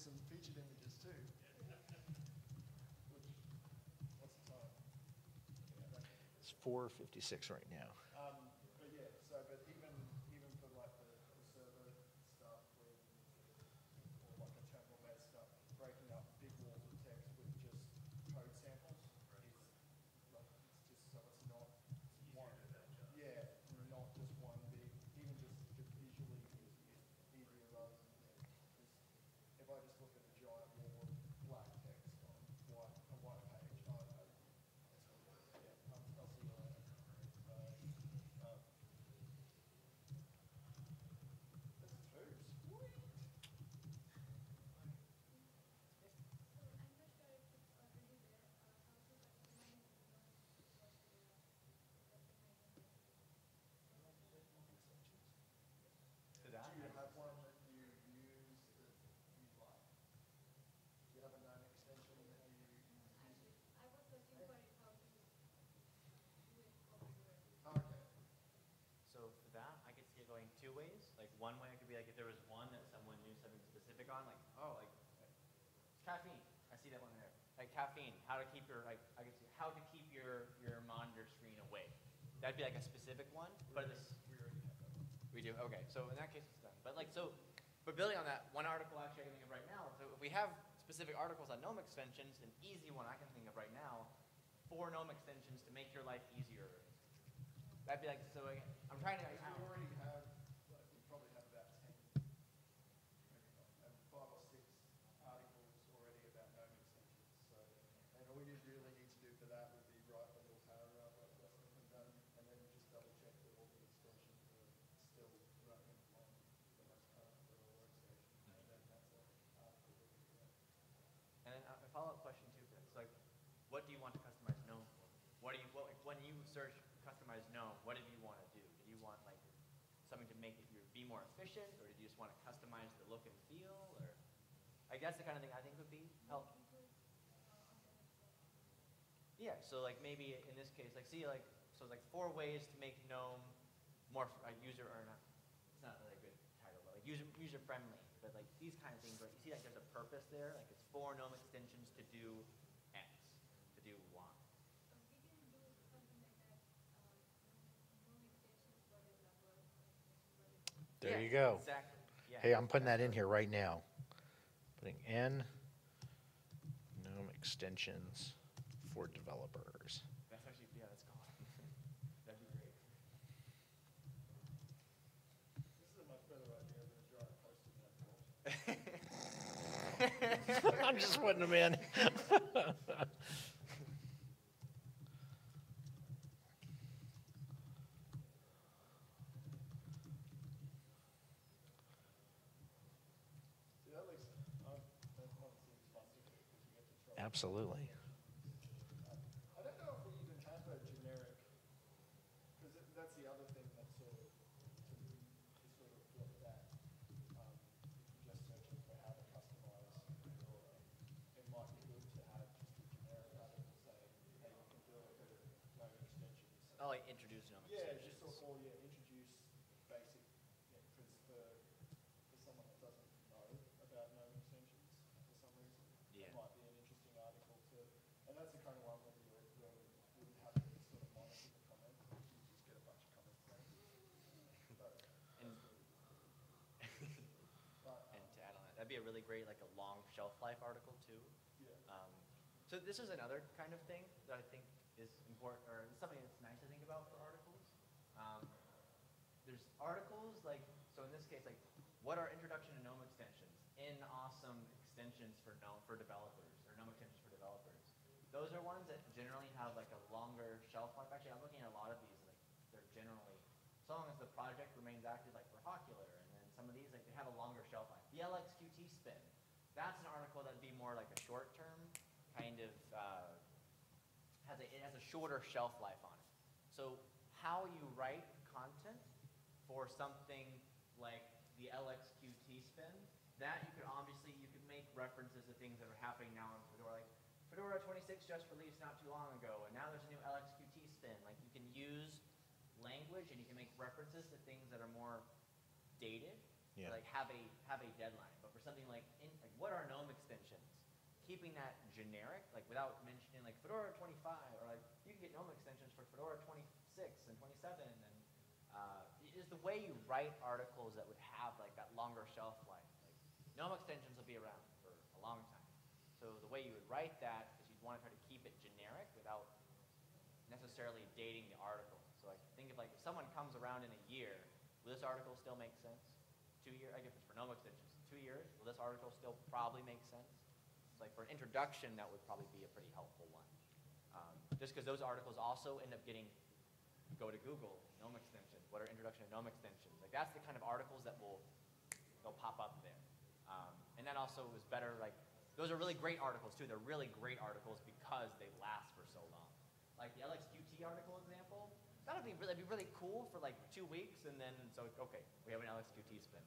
some featured images too. It's 4.56 right now. Um, caffeine, how to keep your like I see how to keep your your monitor screen away. That'd be like a specific one, but this We already have that do okay. So in that case, it's done. But like so, but building on that, one article actually I can think of right now. So if we have specific articles on GNOME extensions, an easy one I can think of right now, four GNOME extensions to make your life easier. That'd be like so. Again, I'm trying to. Because we already have, like, we probably have about ten, maybe not, um, five or six articles already about GNOME extensions, so. And all you really need to do for that would be write a little paragraph like Dustin has done, and then just double check that all the extensions are still running on the most current Fedora workstation. And then that's an article that we can And then a follow-up question too, Chris. Like, what do you want to customize GNOME for? What do you, what, like, when you search customize GNOME, what did you want to do? Do you want like something to make it your, be more efficient, or did you just want to customize the look and feel, or? Like that's the kind of thing I think would be help. Yeah, so like maybe in this case, like see like so like four ways to make GNOME more uh, user or not. It's not really a good title, but like user user friendly. But like these kind of things, right? You see like there's a purpose there. Like it's four GNOME extensions to do X, to do Y. So we can do something like that, um, no extensions for developers. for There Yeah, you go. Exactly. Yeah. Hey, I'm putting that in here right now. Putting N GNOME extensions for developers. That's actually yeah, that's cool. That'd be great. This is a much better idea than a giant post-it note. I'm just putting them in. See, that looks, um, that one seems fussy, because you get to try. Absolutely. I don't know if we even have a generic, because that's the other thing that sort of, to me, to sort of flip that, um, if you're just searching for how to customize Fedora, it might be good to have just a generic article saying, hey, you can build a bit of GNOME extensions. Oh, like introduce GNOME Yeah, extensions. just sort of, or, yeah, introduce basic, yeah, because for, for someone that doesn't know about GNOME extensions for some reason, Yeah. it might be an interesting article to, and that's the kind of one where you where you wouldn't have to sort of monitor the comments, you just get a bunch of comments saying. But, And, but, and to add on that, that'd be a really great like a long shelf life article too. yeah, Um, so this is another kind of thing that I think is important, or something that's nice to think about for articles. Um, there's articles like, so in this case, like, what are introduction to GNOME extensions? In awesome extensions for GNOME for developers, or GNOME extensions for developers. Those are ones that generally have like a longer shelf life. Actually, I'm looking at a lot of these, like, they're generally, so long as the project remains active, like for Hawkular, and then some of these, like, they have a longer shelf life. The spin, that's an article that'd be more like a short term, kind of, uh, has a, it has a shorter shelf life on it. So how you write content for something like the LXQT spin, that you could obviously, you could make references to things that are happening now in Fedora, like Fedora 26 just released not too long ago, and now there's a new LXQT spin. Like you can use language and you can make references to things that are more dated, Yeah. like have a have a deadline. Something like in, like what are GNOME extensions? keeping that generic, like without mentioning like Fedora 25, or like you can get GNOME extensions for Fedora 26 and 27, and uh, is the way you write articles that would have like that longer shelf life. Like GNOME extensions will be around for a long time. So the way you would write that is you'd want to try to keep it generic without necessarily dating the article. So like think of like if someone comes around in a year, will this article still make sense? Two year, I guess it's for GNOME extensions. Two years, will this article still probably make sense? Like for an introduction, that would probably be a pretty helpful one. Um, just because those articles also end up getting, go to Google, GNOME extensions, what are introduction to GNOME extensions? Like that's the kind of articles that will, they'll pop up there. Um, and that also was better, like, those are really great articles too. They're really great articles because they last for so long. Like the LXQT article example, that'd be really, that'd be really cool for like two weeks and then, so, okay, we have an LXQT spin.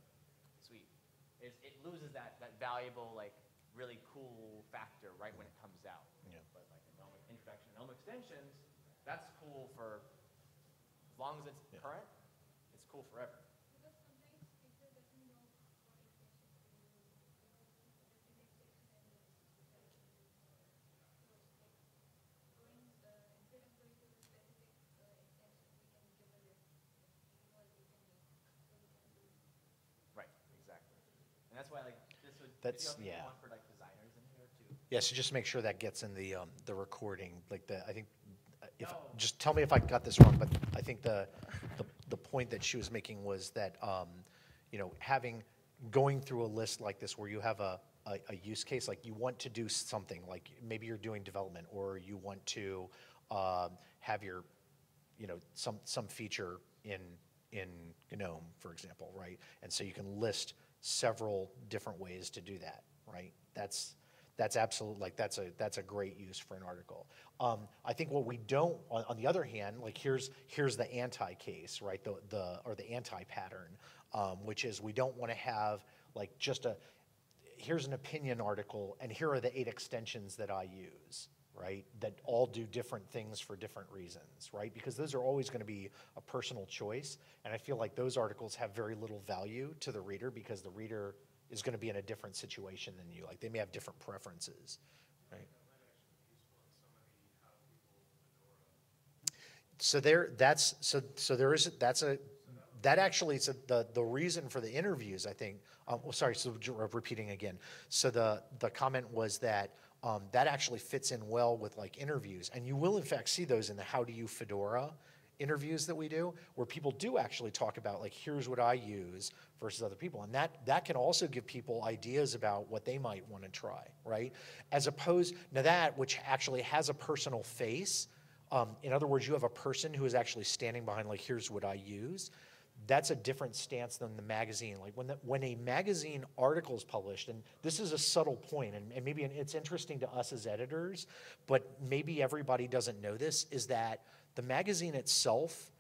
Sweet. It loses that, that valuable, like, really cool factor right when it comes out. Yeah. But like a GNOME introduction, GNOME extensions, that's cool for, as long as it's Yeah. current, it's cool forever. Because sometimes people doesn't know what extensions to use, because the different extension and so it's like going, uh, instead of going to the specific, uh, extension, we can give a list, what we can do, so we can do. Right, exactly. And that's why like, That's- you yeah. one for like designers in here too. Yeah, so just make sure that gets in the, um, the recording, like the, I think, uh, if, No. just tell me if I got this wrong, but I think the, the, the point that she was making was that, um, you know, having, going through a list like this where you have a, a, a use case, like you want to do something, like maybe you're doing development, or you want to, um, have your, you know, some, some feature in, in GNOME, for example, right? And so you can list several different ways to do that, right? That's, that's absolute, like, that's a, that's a great use for an article. Um, I think what we don't, on, on the other hand, like, here's, here's the anti-case, right? The, the, or the anti-pattern, um, which is we don't want to have, like, just a, here's an opinion article, and here are the eight extensions that I use, right? That all do different things for different reasons, right? Because those are always going to be a personal choice, and I feel like those articles have very little value to the reader because the reader is going to be in a different situation than you. Like they may have different preferences, right? So there, that's, so, so there is, that's a, that actually, so the, the reason for the interviews, I think, um, well, sorry, so repeating again. So the, the comment was that, um, that actually fits in well with like interviews. And you will in fact see those in the How Do You Fedora interviews that we do, where people do actually talk about like, here's what I use versus other people. And that, that can also give people ideas about what they might want to try, right? As opposed, now that, which actually has a personal face, um, in other words, you have a person who is actually standing behind, like, here's what I use. That's a different stance than the magazine. Like when the, when a magazine article is published, and this is a subtle point, and, and maybe it's interesting to us as editors, but maybe everybody doesn't know this, is that the magazine itself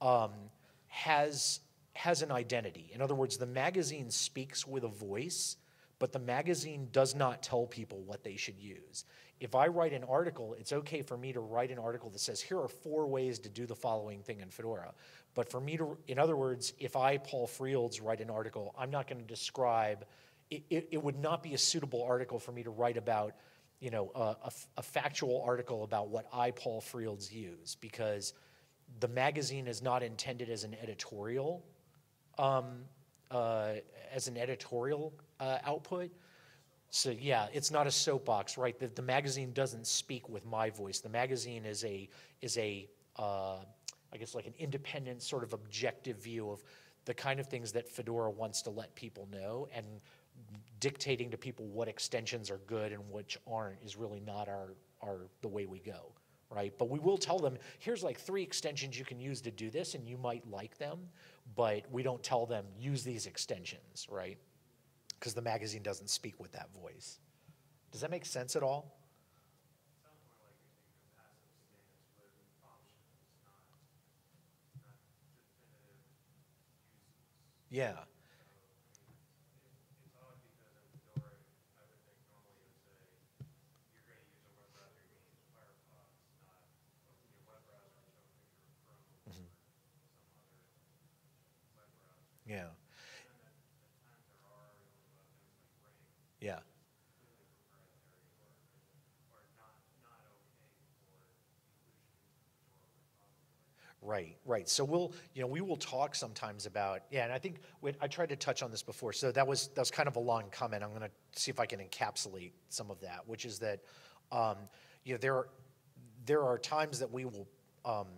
um, has has an identity. In other words, the magazine speaks with a voice, but the magazine does not tell people what they should use. If I write an article, it's okay for me to write an article that says, here are four ways to do the following thing in Fedora. But for me to, in other words, if I, Paul Frields, write an article, I'm not going to describe, it, it, it would not be a suitable article for me to write about, you know, a, a, a factual article about what I, Paul Frields, use, because the magazine is not intended as an editorial, um, uh, as an editorial uh, output. So yeah, it's not a soapbox, right? The, the magazine doesn't speak with my voice. The magazine is a is a uh, I guess like an independent sort of objective view of the kind of things that Fedora wants to let people know, and dictating to people what extensions are good and which aren't is really not our our the way we go, right? But we will tell them here's like three extensions you can use to do this, and you might like them, but we don't tell them use these extensions, right? because the magazine doesn't speak with that voice. Does that make sense at all? Sounds more like you're taking a passive stance with options, not, not definitive uses. Yeah. It's odd because in Fedora, I would think normally it would say, you're gonna use a web browser, you're gonna use Firefox, not open your web browser and show a picture of Chrome or some other web browser. Mm-hmm. Yeah. And then at, at times there are articles about things like Ring, Yeah. completely proprietary or Right, right. So we'll, you know, we will talk sometimes about, yeah, and I think, when- I tried to touch on this before, so that was, that was kind of a long comment. I'm gonna see if I can encapsulate some of that, which is that, um, you know, there are, there are times that we will, um,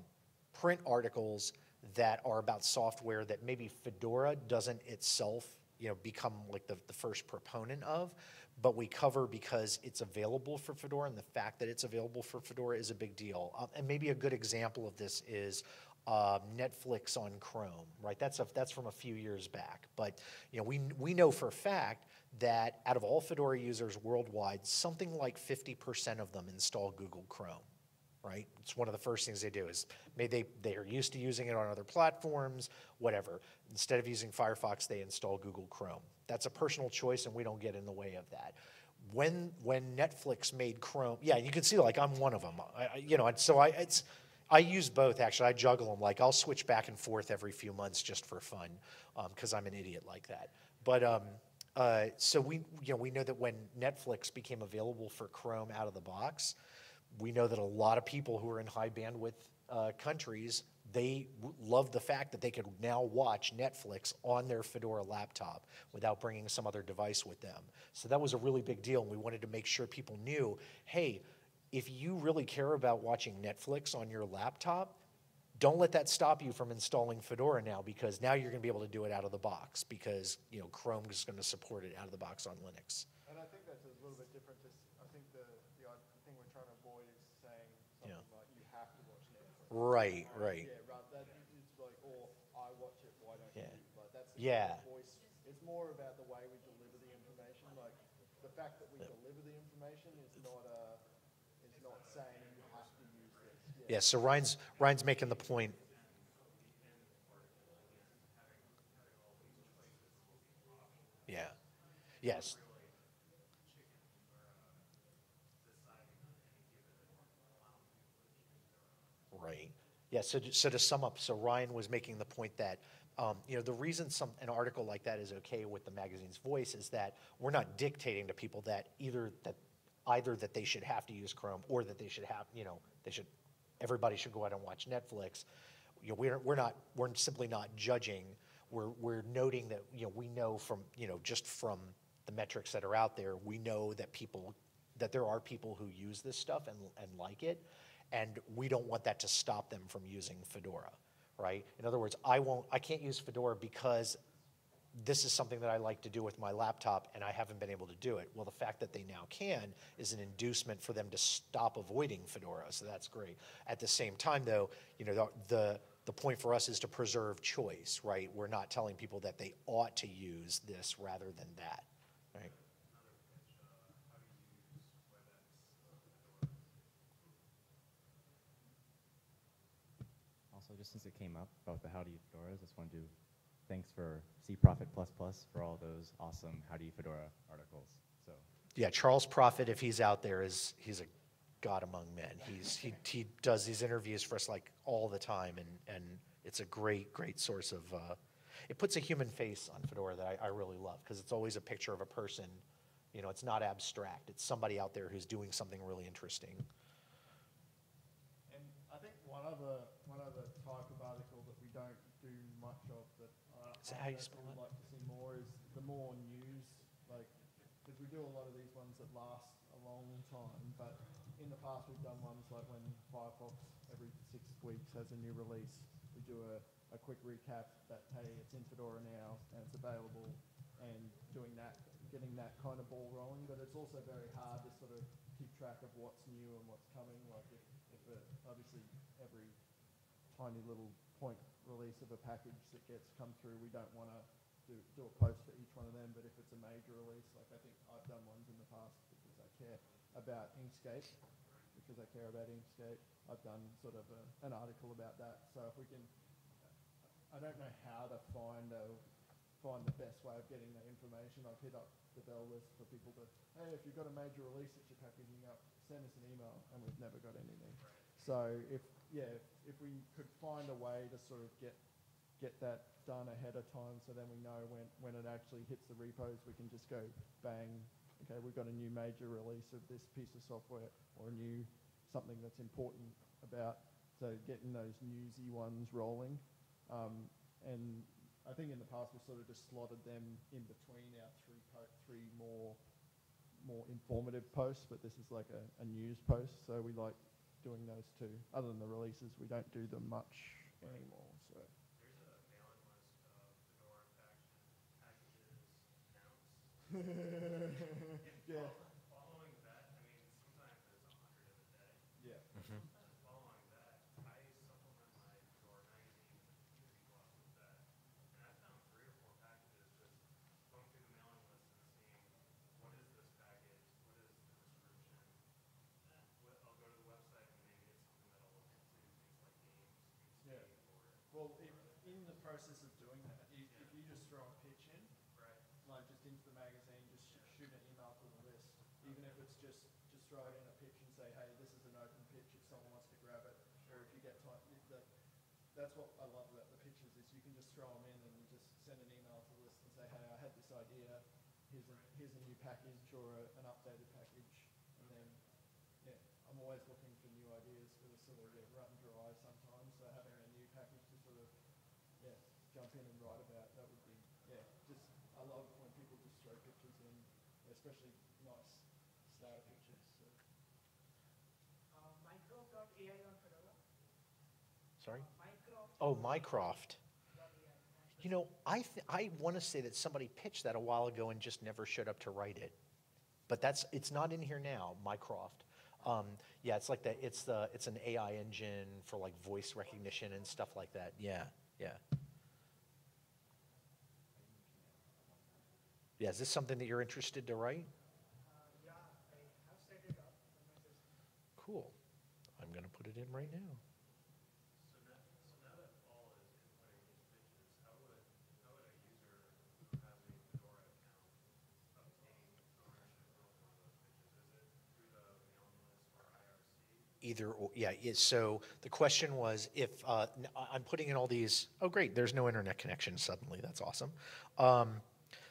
print articles that are about software that maybe Fedora doesn't itself, you know, become like the, the first proponent of, but we cover because it's available for Fedora, and the fact that it's available for Fedora is a big deal. Um, and maybe a good example of this is uh, Netflix on Chrome, right? That's a, that's from a few years back, but you know, we we know for a fact that out of all Fedora users worldwide, something like 50% of them install Google Chrome right? It's one of the first things they do is maybe they, they are used to using it on other platforms, whatever. Instead of using Firefox, they install Google Chrome. That's a personal choice, and we don't get in the way of that. When when Netflix made Chrome, yeah, you can see like I'm one of them. I, you know, so I it's I use both actually. I juggle them. Like I'll switch back and forth every few months just for fun, because I'm an idiot like that. But um, uh, so we you know we know that when Netflix became available for Chrome out of the box, we know that a lot of people who are in high bandwidth uh, countries they love the fact that they could now watch Netflix on their Fedora laptop without bringing some other device with them. So that was a really big deal, and we wanted to make sure people knew, hey, if you really care about watching Netflix on your laptop, don't let that stop you from installing Fedora now because now you're going to be able to do it out of the box because you know Chrome is going to support it out of the box on Linux. And I think that's a little bit different. To, s- I think the, the i- thing we're trying to avoid is saying something Yeah. like you have to watch Netflix. Right, right. Yeah, right. That it's like, or I watch it. Why don't Yeah. you? Like that's the Yeah. kind of voice. It's more about the way we deliver the information. Like the fact that we deliver the information is not a is not saying you have to use this. Yeah, so Ryan's, Ryan's making the point. Yeah, yes. Right. Yeah, so, so to sum up, so Ryan was making the point that, um, you know, the reason some, an article like that is okay with the magazine's voice is that we're not dictating to people that either, that, either that they should have to use Chrome or that they should have, you know, they should, everybody should go out and watch Netflix. You know, we're, we're not, we're simply not judging. We're, we're noting that, you know, we know from, you know, just from the metrics that are out there, we know that people, that there are people who use this stuff and, and like it. And we don't want that to stop them from using Fedora, right? In other words, I won't, I can't use Fedora because this is something that I like to do with my laptop and I haven't been able to do it. Well, the fact that they now can is an inducement for them to stop avoiding Fedora, so that's great. At the same time, though, you know, the, the, the point for us is to preserve choice, right? We're not telling people that they ought to use this rather than that, right? Also, just since it came up about the How Do You Fedoras, I just wanted to thanks for C Profit Plus Plus for all those awesome How Do You Fedora articles. So Yeah, Charles Profitt, if he's out there, is he's a god among men. He's he he does these interviews for us like all the time, and and it's a great great source of. Uh, it puts a human face on Fedora that I, I really love because it's always a picture of a person. You know, it's not abstract. It's somebody out there who's doing something really interesting. And I think one other one other type of article that we don't do much of that Is that I how you spell it? like to see more is the more news, like because we do a lot of these ones that last a long time. But in the past, we've done ones like when Firefox every six weeks has a new release. We do a, a quick recap that hey, it's in Fedora now and it's available, and doing that, getting that kind of ball rolling. But it's also very hard to sort of keep track of what's new and what's coming. Like if, if it, obviously every tiny little point release of a package that gets come through, we don't want to do, do a post for each one of them. But if it's a major release, like I think I've done ones in the past because I care about Inkscape, because I care about Inkscape, I've done sort of a, an article about that. So if we can, I don't know how to find a find the best way of getting that information. I've hit up the devel list for people to, hey, if you've got a major release that you're packaging up, send us an email, and we've never got anything. So if yeah, if, if we could find a way to sort of get get that done ahead of time, so then we know when when it actually hits the repos, we can just go bang. Okay, we've got a new major release of this piece of software or a new something that's important about So getting those newsy ones rolling, um, and I think in the past we've sort of just slotted them in between our three three more more informative posts, but this is like a, a news post, so we like doing those too. Other than the releases, we don't do them much anymore. So There's a mailing list of Fedora faction packages announced. yeah, Following that, I mean, sometimes it's a hundred in a day. yeah. Following that, I supplement my Fedora magazine with a community blog with that. And I found three or four packages just going through the mailing list and seeing, what is this package? What is the description? What, I'll go to the website and maybe it's something that I'll look into, things like games, Yeah. Steam, or, Well, if, in the process of doing that, if, if you just throw a pitch in, right? like just into the magazine, just sh- shoot an email to the list, even if it's just just throw it in a pitch and say, hey, this is an open pitch if someone wants to grab it, or if you get time. That, that's what I love about the pitches is you can just throw them in and you just send an email to the list and say, hey, I had this idea. Here's a here's a new package or a, an updated package, and then yeah, I'm always looking for new ideas that are sort of yeah, run dry sometimes. So having a new package to sort of yeah, jump in and write about. That would be, yeah, just, I love when people just throw pictures in, especially nice starter pictures. So. Uh, Mycroft.ai on Fedora. Sorry? Microsoft. Oh, Mycroft. You know, I, th- I want to say that somebody pitched that a while ago and just never showed up to write it. But that's, it's not in here now, Mycroft. Um, yeah, it's like that. it's the, it's an AI engine for like voice recognition and stuff like that. Yeah, yeah. Yeah, is this something that you're interested to write? Uh, yeah, I have set it up on my system. Cool. I'm going to put it in right now. So now, so now that Paul is inputting these pitches, how would, how would a user who has a Fedora account obtain ownership of one of those pitches? Is it through the mailing list or IRC? Either, or, yeah, so the question was if, uh, I'm putting in all these, oh, great, there's no internet connection suddenly, that's awesome. Um,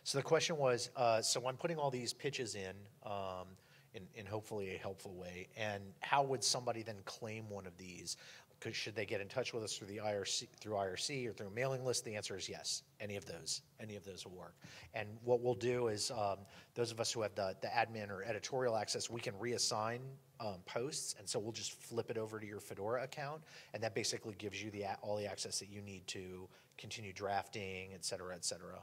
So the question was, uh, so I'm putting all these pitches in, um, in, in hopefully a helpful way, and how would somebody then claim one of these? Because should they get in touch with us through the IRC, through IRC or through mailing list? The answer is yes, any of those, any of those will work. And what we'll do is, um, those of us who have the, the admin or editorial access, we can reassign um, posts, and so we'll just flip it over to your Fedora account, and that basically gives you the, all the access that you need to continue drafting, et cetera, et cetera.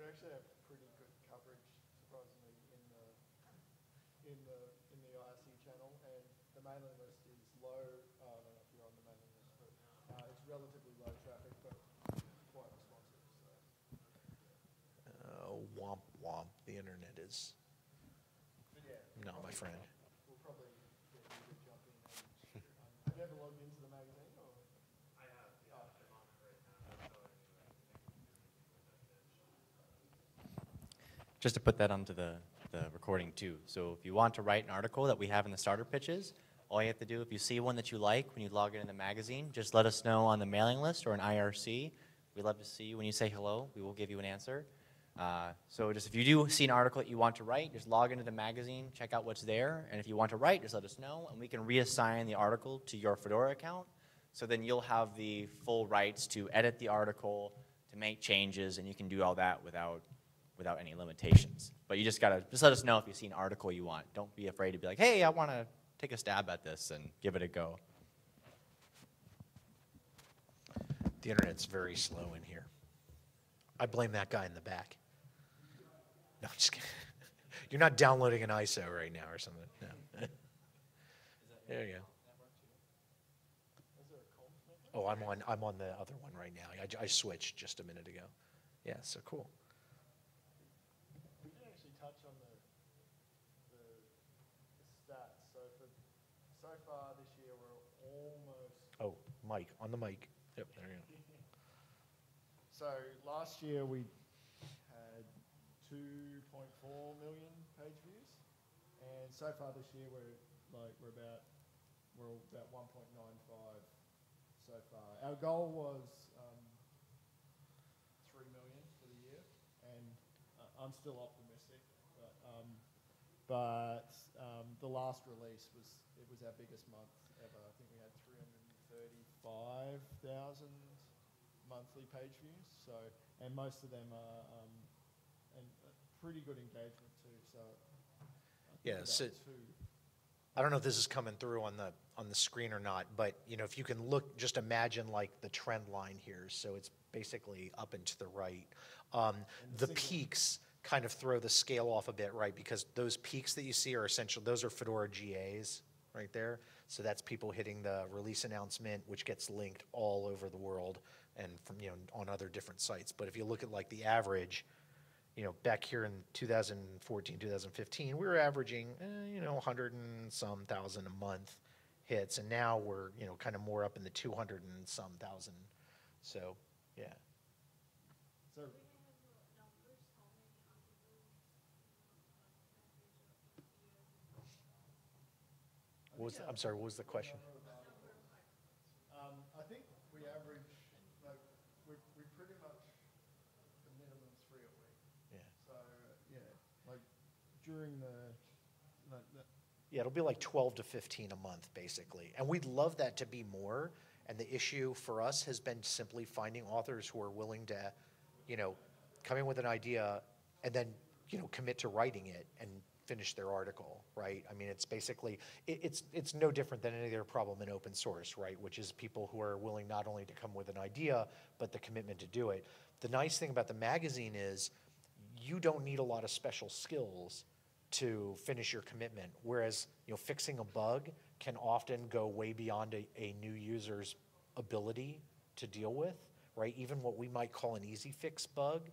We actually have pretty good coverage, surprisingly, in the, in the, in the IRC channel, and the mailing list is low, uh, I don't know if you're on the mailing list, but, uh, it's relatively low traffic, but quite responsive, so. Uh, womp womp, the internet is But yeah. not my friend. We'll probably get you to jump in and, um, have you ever logged into the magazine, or? I have, yeah, I'm on it right now, so I can do anything with that pitch. Just to put that onto the, the recording too. So if you want to write an article that we have in the starter pitches, all you have to do, if you see one that you like when you log in the magazine, just let us know on the mailing list or an IRC. We'd love to see you. When you say hello, we will give you an answer. Uh, so just if you do see an article that you want to write, just log into the magazine, check out what's there, and if you want to write, just let us know, and we can reassign the article to your Fedora account. So then you'll have the full rights to edit the article, to make changes, and you can do all that without without any limitations. But you just gotta just let us know if you see an article you want. Don't be afraid to be like, hey, I want to take a stab at this and give it a go. The internet's very slow in here. I blame that guy in the back. No, I'm just kidding. You're not downloading an ISO right now or something. No. there you go. Oh, I'm on. I'm on the other one right now. I switched just a minute ago. Yeah. So cool. We can actually touch on the, the, the stats. So for, so far this year, we're almost Oh, Mike on the mic. Yep. There you go. So last year we 2.4 million page views, and so far this year we're like we're about we're about 1.95 so far. Our goal was um, 3 million for the year, and uh, I'm still optimistic. But um, but um, the last release was it was our biggest month ever. I think we had 335,000 monthly page views. So, and most of them are, um, pretty good engagement too. So, I Yeah, so-. I don't know if this is coming through on the, on the screen or not, but, you know, if you can look, just imagine like the trend line here, so it's basically up and to the right. Um, the peaks kind of throw the scale off a bit, right, because those peaks that you see are essential, those are Fedora GAs, right there. So that's people hitting the release announcement, which gets linked all over the world and from, you know, on other different sites. But if you look at like the average, you know, back here in 2014, 2015, we were averaging, eh, you know, 100 and some thousand a month hits, and now we're, you know, kind of more up in the 200 and some thousand. So, yeah. So, What was, the- I'm sorry, what was the question? Um, I think we average, like, we, we pretty much, the minimum three a week. Yeah. So, yeah, like, during the, like, the, Yeah, it'll be like 12 to 15 a month, basically. And we'd love that to be more. And the issue for us has been simply finding authors who are willing to, you know, come in with an idea and then, you know, commit to writing it and finish their article, right? I mean, it's basically, it, it's, it's no different than any other problem in open source, right? Which is people who are willing not only to come with an idea, but the commitment to do it. The nice thing about the magazine is you don't need a lot of special skills to finish your commitment. Whereas, you know, fixing a bug can often go way beyond a, a new user's ability to deal with, right? Even what we might call an easy fix bug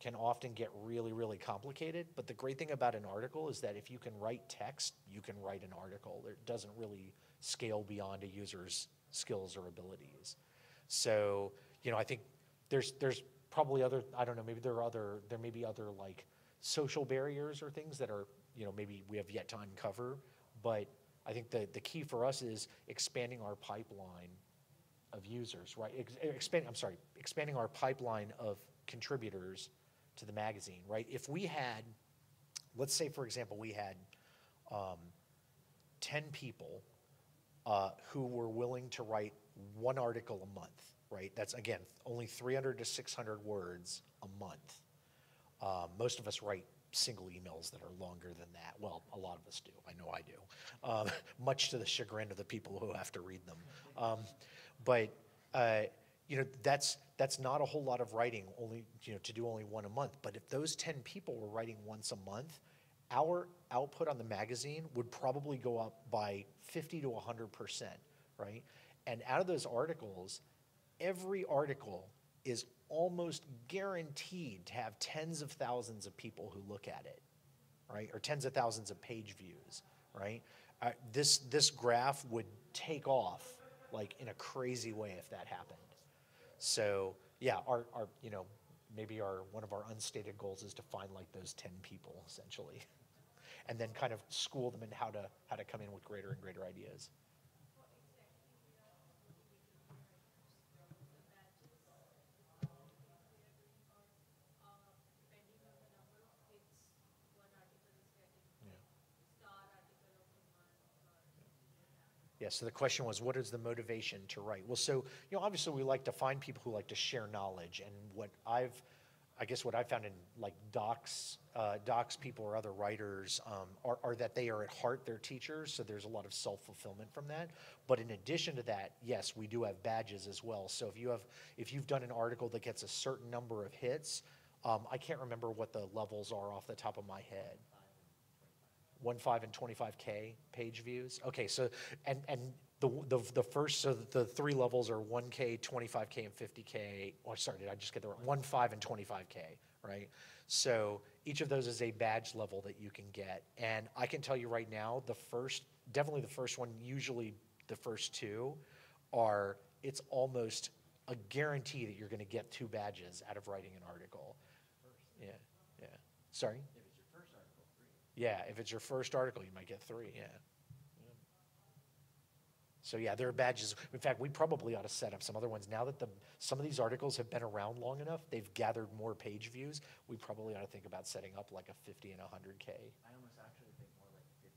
can often get really, really complicated. But the great thing about an article is that if you can write text, you can write an article. It doesn't really scale beyond a user's skills or abilities. So, you know, I think there's there's probably other I don't know maybe there are other there may be other like social barriers or things that are you know maybe we have yet to uncover, but I think the the key for us is expanding our pipeline of users, right? Ex- expand I'm sorry, expanding our pipeline of contributors to the magazine, right? If we had, let's say for example, we had um, ten people uh, who were willing to write one article a month, right? That's again only 300 to 600 words a month. Um, most of us write single emails that are longer than that. Well, a lot of us do. I know I do, um, much to the chagrin of the people who have to read them. Um, but uh, you know, that's that's not a whole lot of writing. Only you know to do only one a month. But if those 10 people were writing once a month, our output on the magazine would probably go up by 50 to 100 percent, right? And out of those articles, every article is almost guaranteed to have tens of thousands of people who look at it, right? Or tens of thousands of page views, right? Uh, this this graph would take off like in a crazy way if that happened. So yeah, our, our you know maybe our one of our unstated goals is to find like those ten people essentially, and then kind of school them in how to how to come in with greater and greater ideas. depending on the number of hits one article is getting, Yeah. star article of the month or. Yeah, so the question was, what is the motivation to write? Well, so, you know, obviously we like to find people who like to share knowledge. And what I've, I guess what I found in like docs, uh, docs people or other writers um, are, are that they are at heart their teachers. So there's a lot of self fulfillment from that. But in addition to that, yes, we do have badges as well. So if you have, if you've done an article that gets a certain number of hits, um, I can't remember what the levels are off the top of my head. One, five, and twenty-five K page views. Okay, so and and the the the first so the three levels are one K, twenty-five K, and fifty K. Oh, sorry, did I just get the wrong? One, five, and twenty-five K, right? So each of those is a badge level that you can get, and I can tell you right now, the first, definitely the first one, usually the first two, are it's almost a guarantee that you're going to get two badges out of writing an article. Yeah, yeah. Sorry. Yeah, if it's your first article, you might get three. Yeah. yeah. So yeah, there are badges. In fact, we probably ought to set up some other ones. Now that the some of these articles have been around long enough, they've gathered more page views. We probably ought to think about setting up like a 50 and 100k. I almost actually think more like 15,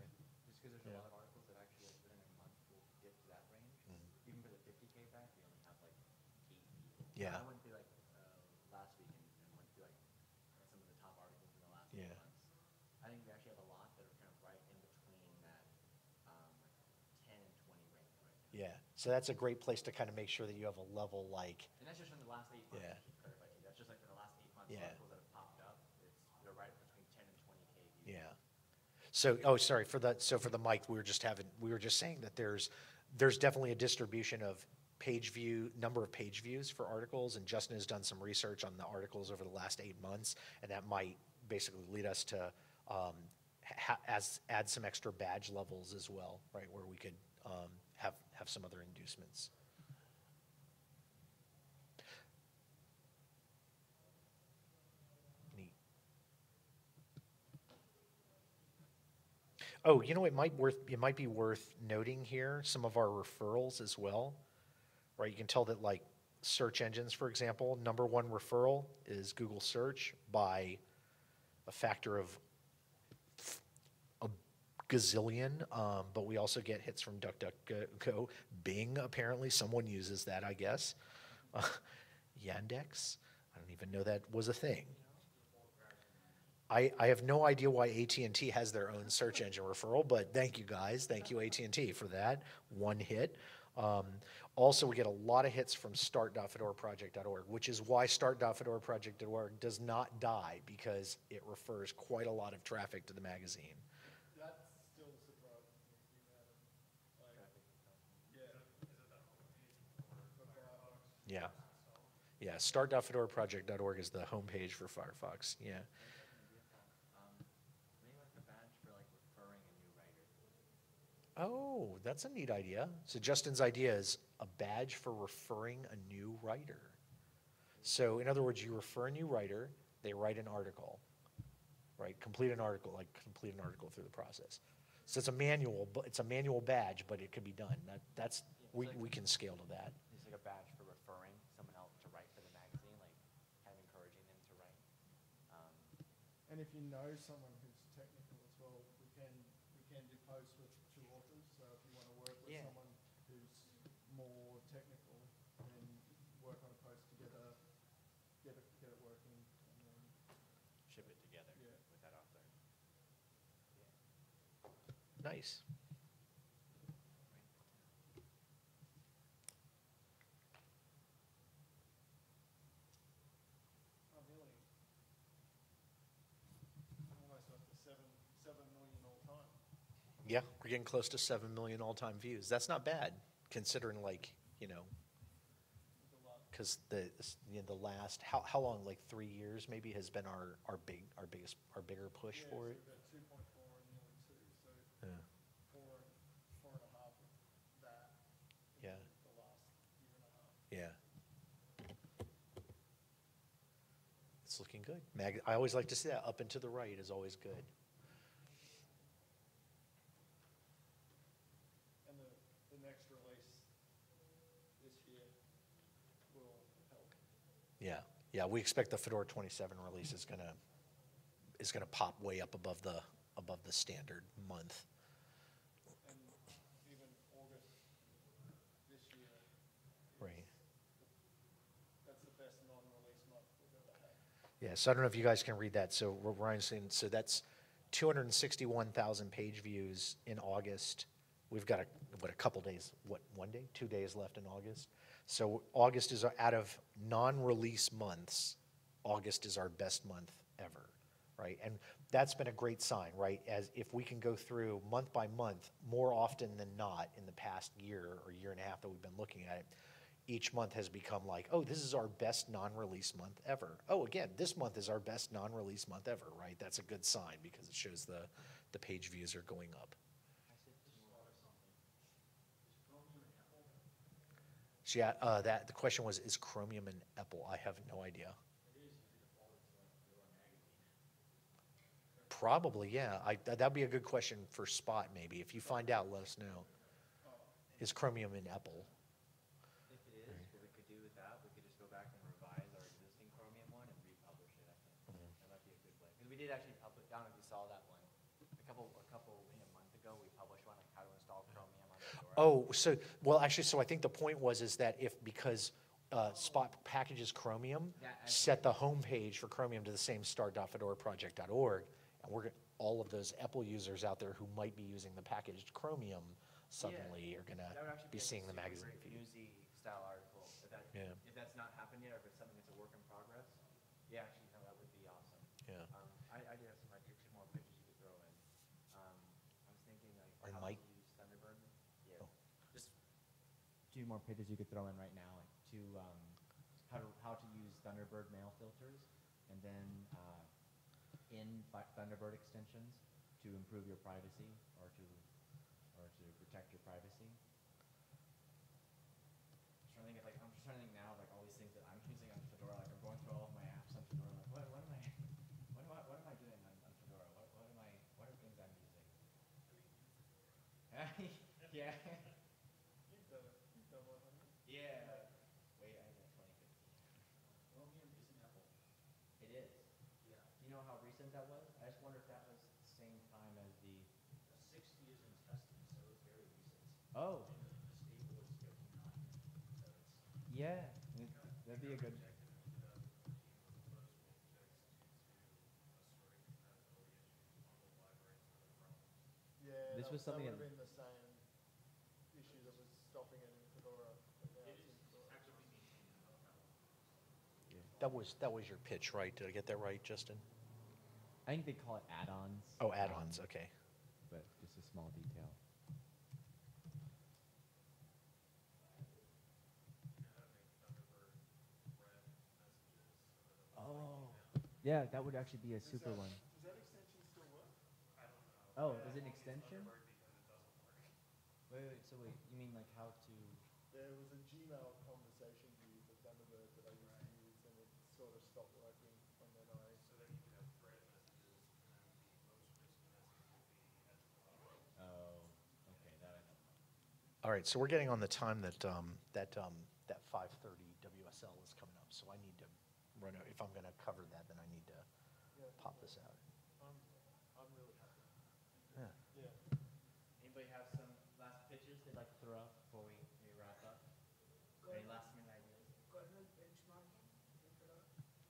actually, just because there's yeah. a lot of articles that actually like, a month will get to that range. Mm -hmm. Even for the 50k back, we only have like eight. People. Yeah. So that's a great place to kind of make sure that you have a level like, And that's just from the last eight months. Yeah. I should clarify to you. That's just like the last eight months. Yeah. That have popped up. It's they're right between 10 and 20 kVs. yeah. So, oh, sorry, for the, so for the mic, we were just having, we were just saying that there's, there's definitely a distribution of page view, number of page views for articles, and Justin has done some research on the articles over the last eight months, and that might basically lead us to, um, ha- as, add some extra badge levels as well, right, where we could, um, have, have some other inducements. Neat. Oh, you know, it might worth, it might be worth noting here, some of our referrals as well, right? You can tell that like search engines, for example, number one referral is Google search by a factor of gazillion, um, but we also get hits from DuckDuckGo. Bing, apparently, someone uses that, I guess. Uh, Yandex, I don't even know that was a thing. I, I have no idea why AT&T has their own search engine referral, but thank you guys, thank you AT&T for that one hit. Um, also, we get a lot of hits from start.fedoraproject.org, which is why start.fedoraproject.org does not die because it refers quite a lot of traffic to the magazine. That still surprises me, the amount of, like, yeah. For Firefox. Yeah. Yeah, start.fedoraproject.org is the homepage for Firefox. Yeah. Um, maybe like a badge for like referring a new writer. Oh, that's a neat idea. So Justin's idea is a badge for referring a new writer. So in other words, you refer a new writer, they write an article, right? Complete an article, like complete an article through the process. So it's a manual, but it's a manual badge, but it could be done. That, that's, we, we can scale to that. It's like a badge for referring someone else to write for the magazine, like kind of encouraging them to write. Um, And if you know someone who's technical as well, we can, we can do posts with two authors. So if you want to work with Yeah. someone who's more technical, then work on a post together, get it, get it working, and then, ship it together Yeah. with that author. Nice. I'm nearly almost up to seven, seven million all time. Yeah, we're getting close to 7 million all-time views. That's not bad, considering like, you know, With a lot. because the, you know, the last, how, how long, like three years maybe has been our, our big, our biggest, our bigger push Yeah, for so it? we've got two point four and nearly two, so Yeah. four, four and a half of that. in Yeah. The last year and a half. Yeah. It's looking good. Mag, I always like to see that. Up and to the right is always good. And the, the next release this year will help. Yeah, yeah. We expect the Fedora 27 release is gonna is gonna pop way up above the above the standard month. And even August this year, Right. that's the best non-release month we've ever had. Yeah. So I don't know if you guys can read that. So what Ryan's saying. So that's 261,000 page views in August. We've got a what a couple days. What one day, two days left in August. So August is out of non-release months. August is our best month ever, right? And that's been a great sign, right? As if we can go through month by month more often than not in the past year or year and a half that we've been looking at it, each month has become like, oh, this is our best non-release month ever. Oh, again, this month is our best non-release month ever, right? That's a good sign because it shows the the page views are going up. Yeah, uh, that the question was, is Chromium an EPEL? I have no idea. Probably, yeah. I, that- that'd be a good question for Spot, maybe. If you find out, let us know. Is Chromium an EPEL? If it is, what we could do with that, we could just go back and revise our existing Chromium one and republish it, I think. That might be a good way. Because we did actually publish, I don't know if you saw that one. A couple, a couple, I think a month ago, we published one, like how to install Chromium on Fedora. Oh, so, well, actually, so I think the point was is that if, because uh, Spot packages Chromium, set the homepage for Chromium to the same start.fedoraproject.org, and we're, all of those EPEL users out there who might be using the packaged Chromium suddenly are gonna actually be seeing the magazine feed. Newsy style article, if that, Yeah. if that's not happened yet, or if it's something that's a work in progress, yeah, actually, no, that would be awesome. Yeah. Um, I, I did have some, like, two more pictures you could throw in. Um, I was thinking like And how Mike- to use Thunderbird. Yeah, Oh. just more pages you could throw in right now, to, um, how to, how to use Thunderbird mail filters, and then, uh, in Thunderbird extensions to improve your privacy or to, or to protect your privacy. Just trying to think like, I'm just trying to think now of like all these things that I'm using on Fedora, like I'm going through all of my apps on Fedora, like what, what am I, what am I, what am I doing on, on Fedora? What, what am I, what are things I'm using? yeah. You've done it. You've done one, haven't you? Yeah. Wait, I got 2015. Chromium is an EPEL. It is. Yeah. Do you know how recent that was? I just wonder if that was the same time as the. The sixty is in testing, so it's very recent. Oh. And the, the stable is fifty-nine, so it's. Yeah. That'd be a good. Projected in 2014 was the first one fixed due to a string compatibility issues on the libraries for the Chrome. Yeah, This that, was something that would that- have been the same issue that was stopping it in Fedora. but now it's in Fedora. actively maintained in other applications. That was, that was your pitch, right? Did I get that right, Justin? I think they call it add-ons. Oh, add-ons, um, okay. But just a small detail. And having Thunderbird read messages so that it was Oh. Yeah, that would actually be a super that- one. Does that extension still work? I don't know. Oh, I is it an extension? Thunderbird because it doesn't work. Wait, wait, so wait, you mean like how to? There was a Gmail conversation view for Thunderbird that I used to use, and it sort of stopped working, and then I. So then you could have thread messages and then the most recent message would be at the bottom. Oh, okay, that I know. All right, so we're getting on the time that, um, that, um, that five thirty WSL is coming up, so I need to run, out. if I'm gonna cover that, then I need to Yeah, pop this out. I'm, I'm really happy. Yeah. Yeah. Anybody have some last pitches they'd like to throw out before we, we wrap up? Any last minute ideas? Kernel oh, benchmarking in Fedora.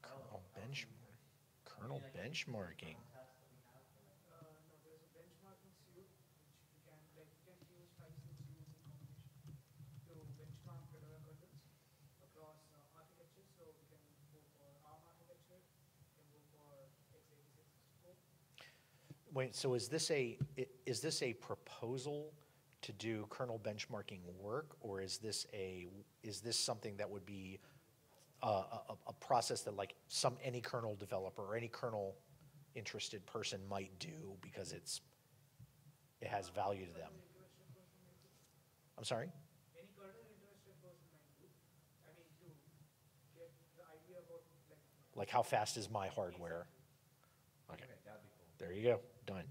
Kernel benchmark, kernel benchmarking. Contest that we have, or like- Uh, no, there's a benchmarking suite which you can, like, you can use five, six views in combination to benchmark Fedora kernels across uh, architectures. So we can go for ARM architecture, we can go for x86 64. Wait, so is this a, is this a proposal to do kernel benchmarking work, or is this a, is this something that would be uh, a, a, a process that like some, any kernel developer or any kernel interested person might do because it's, it has value to them? Kernel interested person might do. I'm sorry? Any kernel interested person might do. I mean, to get the idea about like. How fast is my hardware? Okay, Okay, that'd be cool. there you go, done.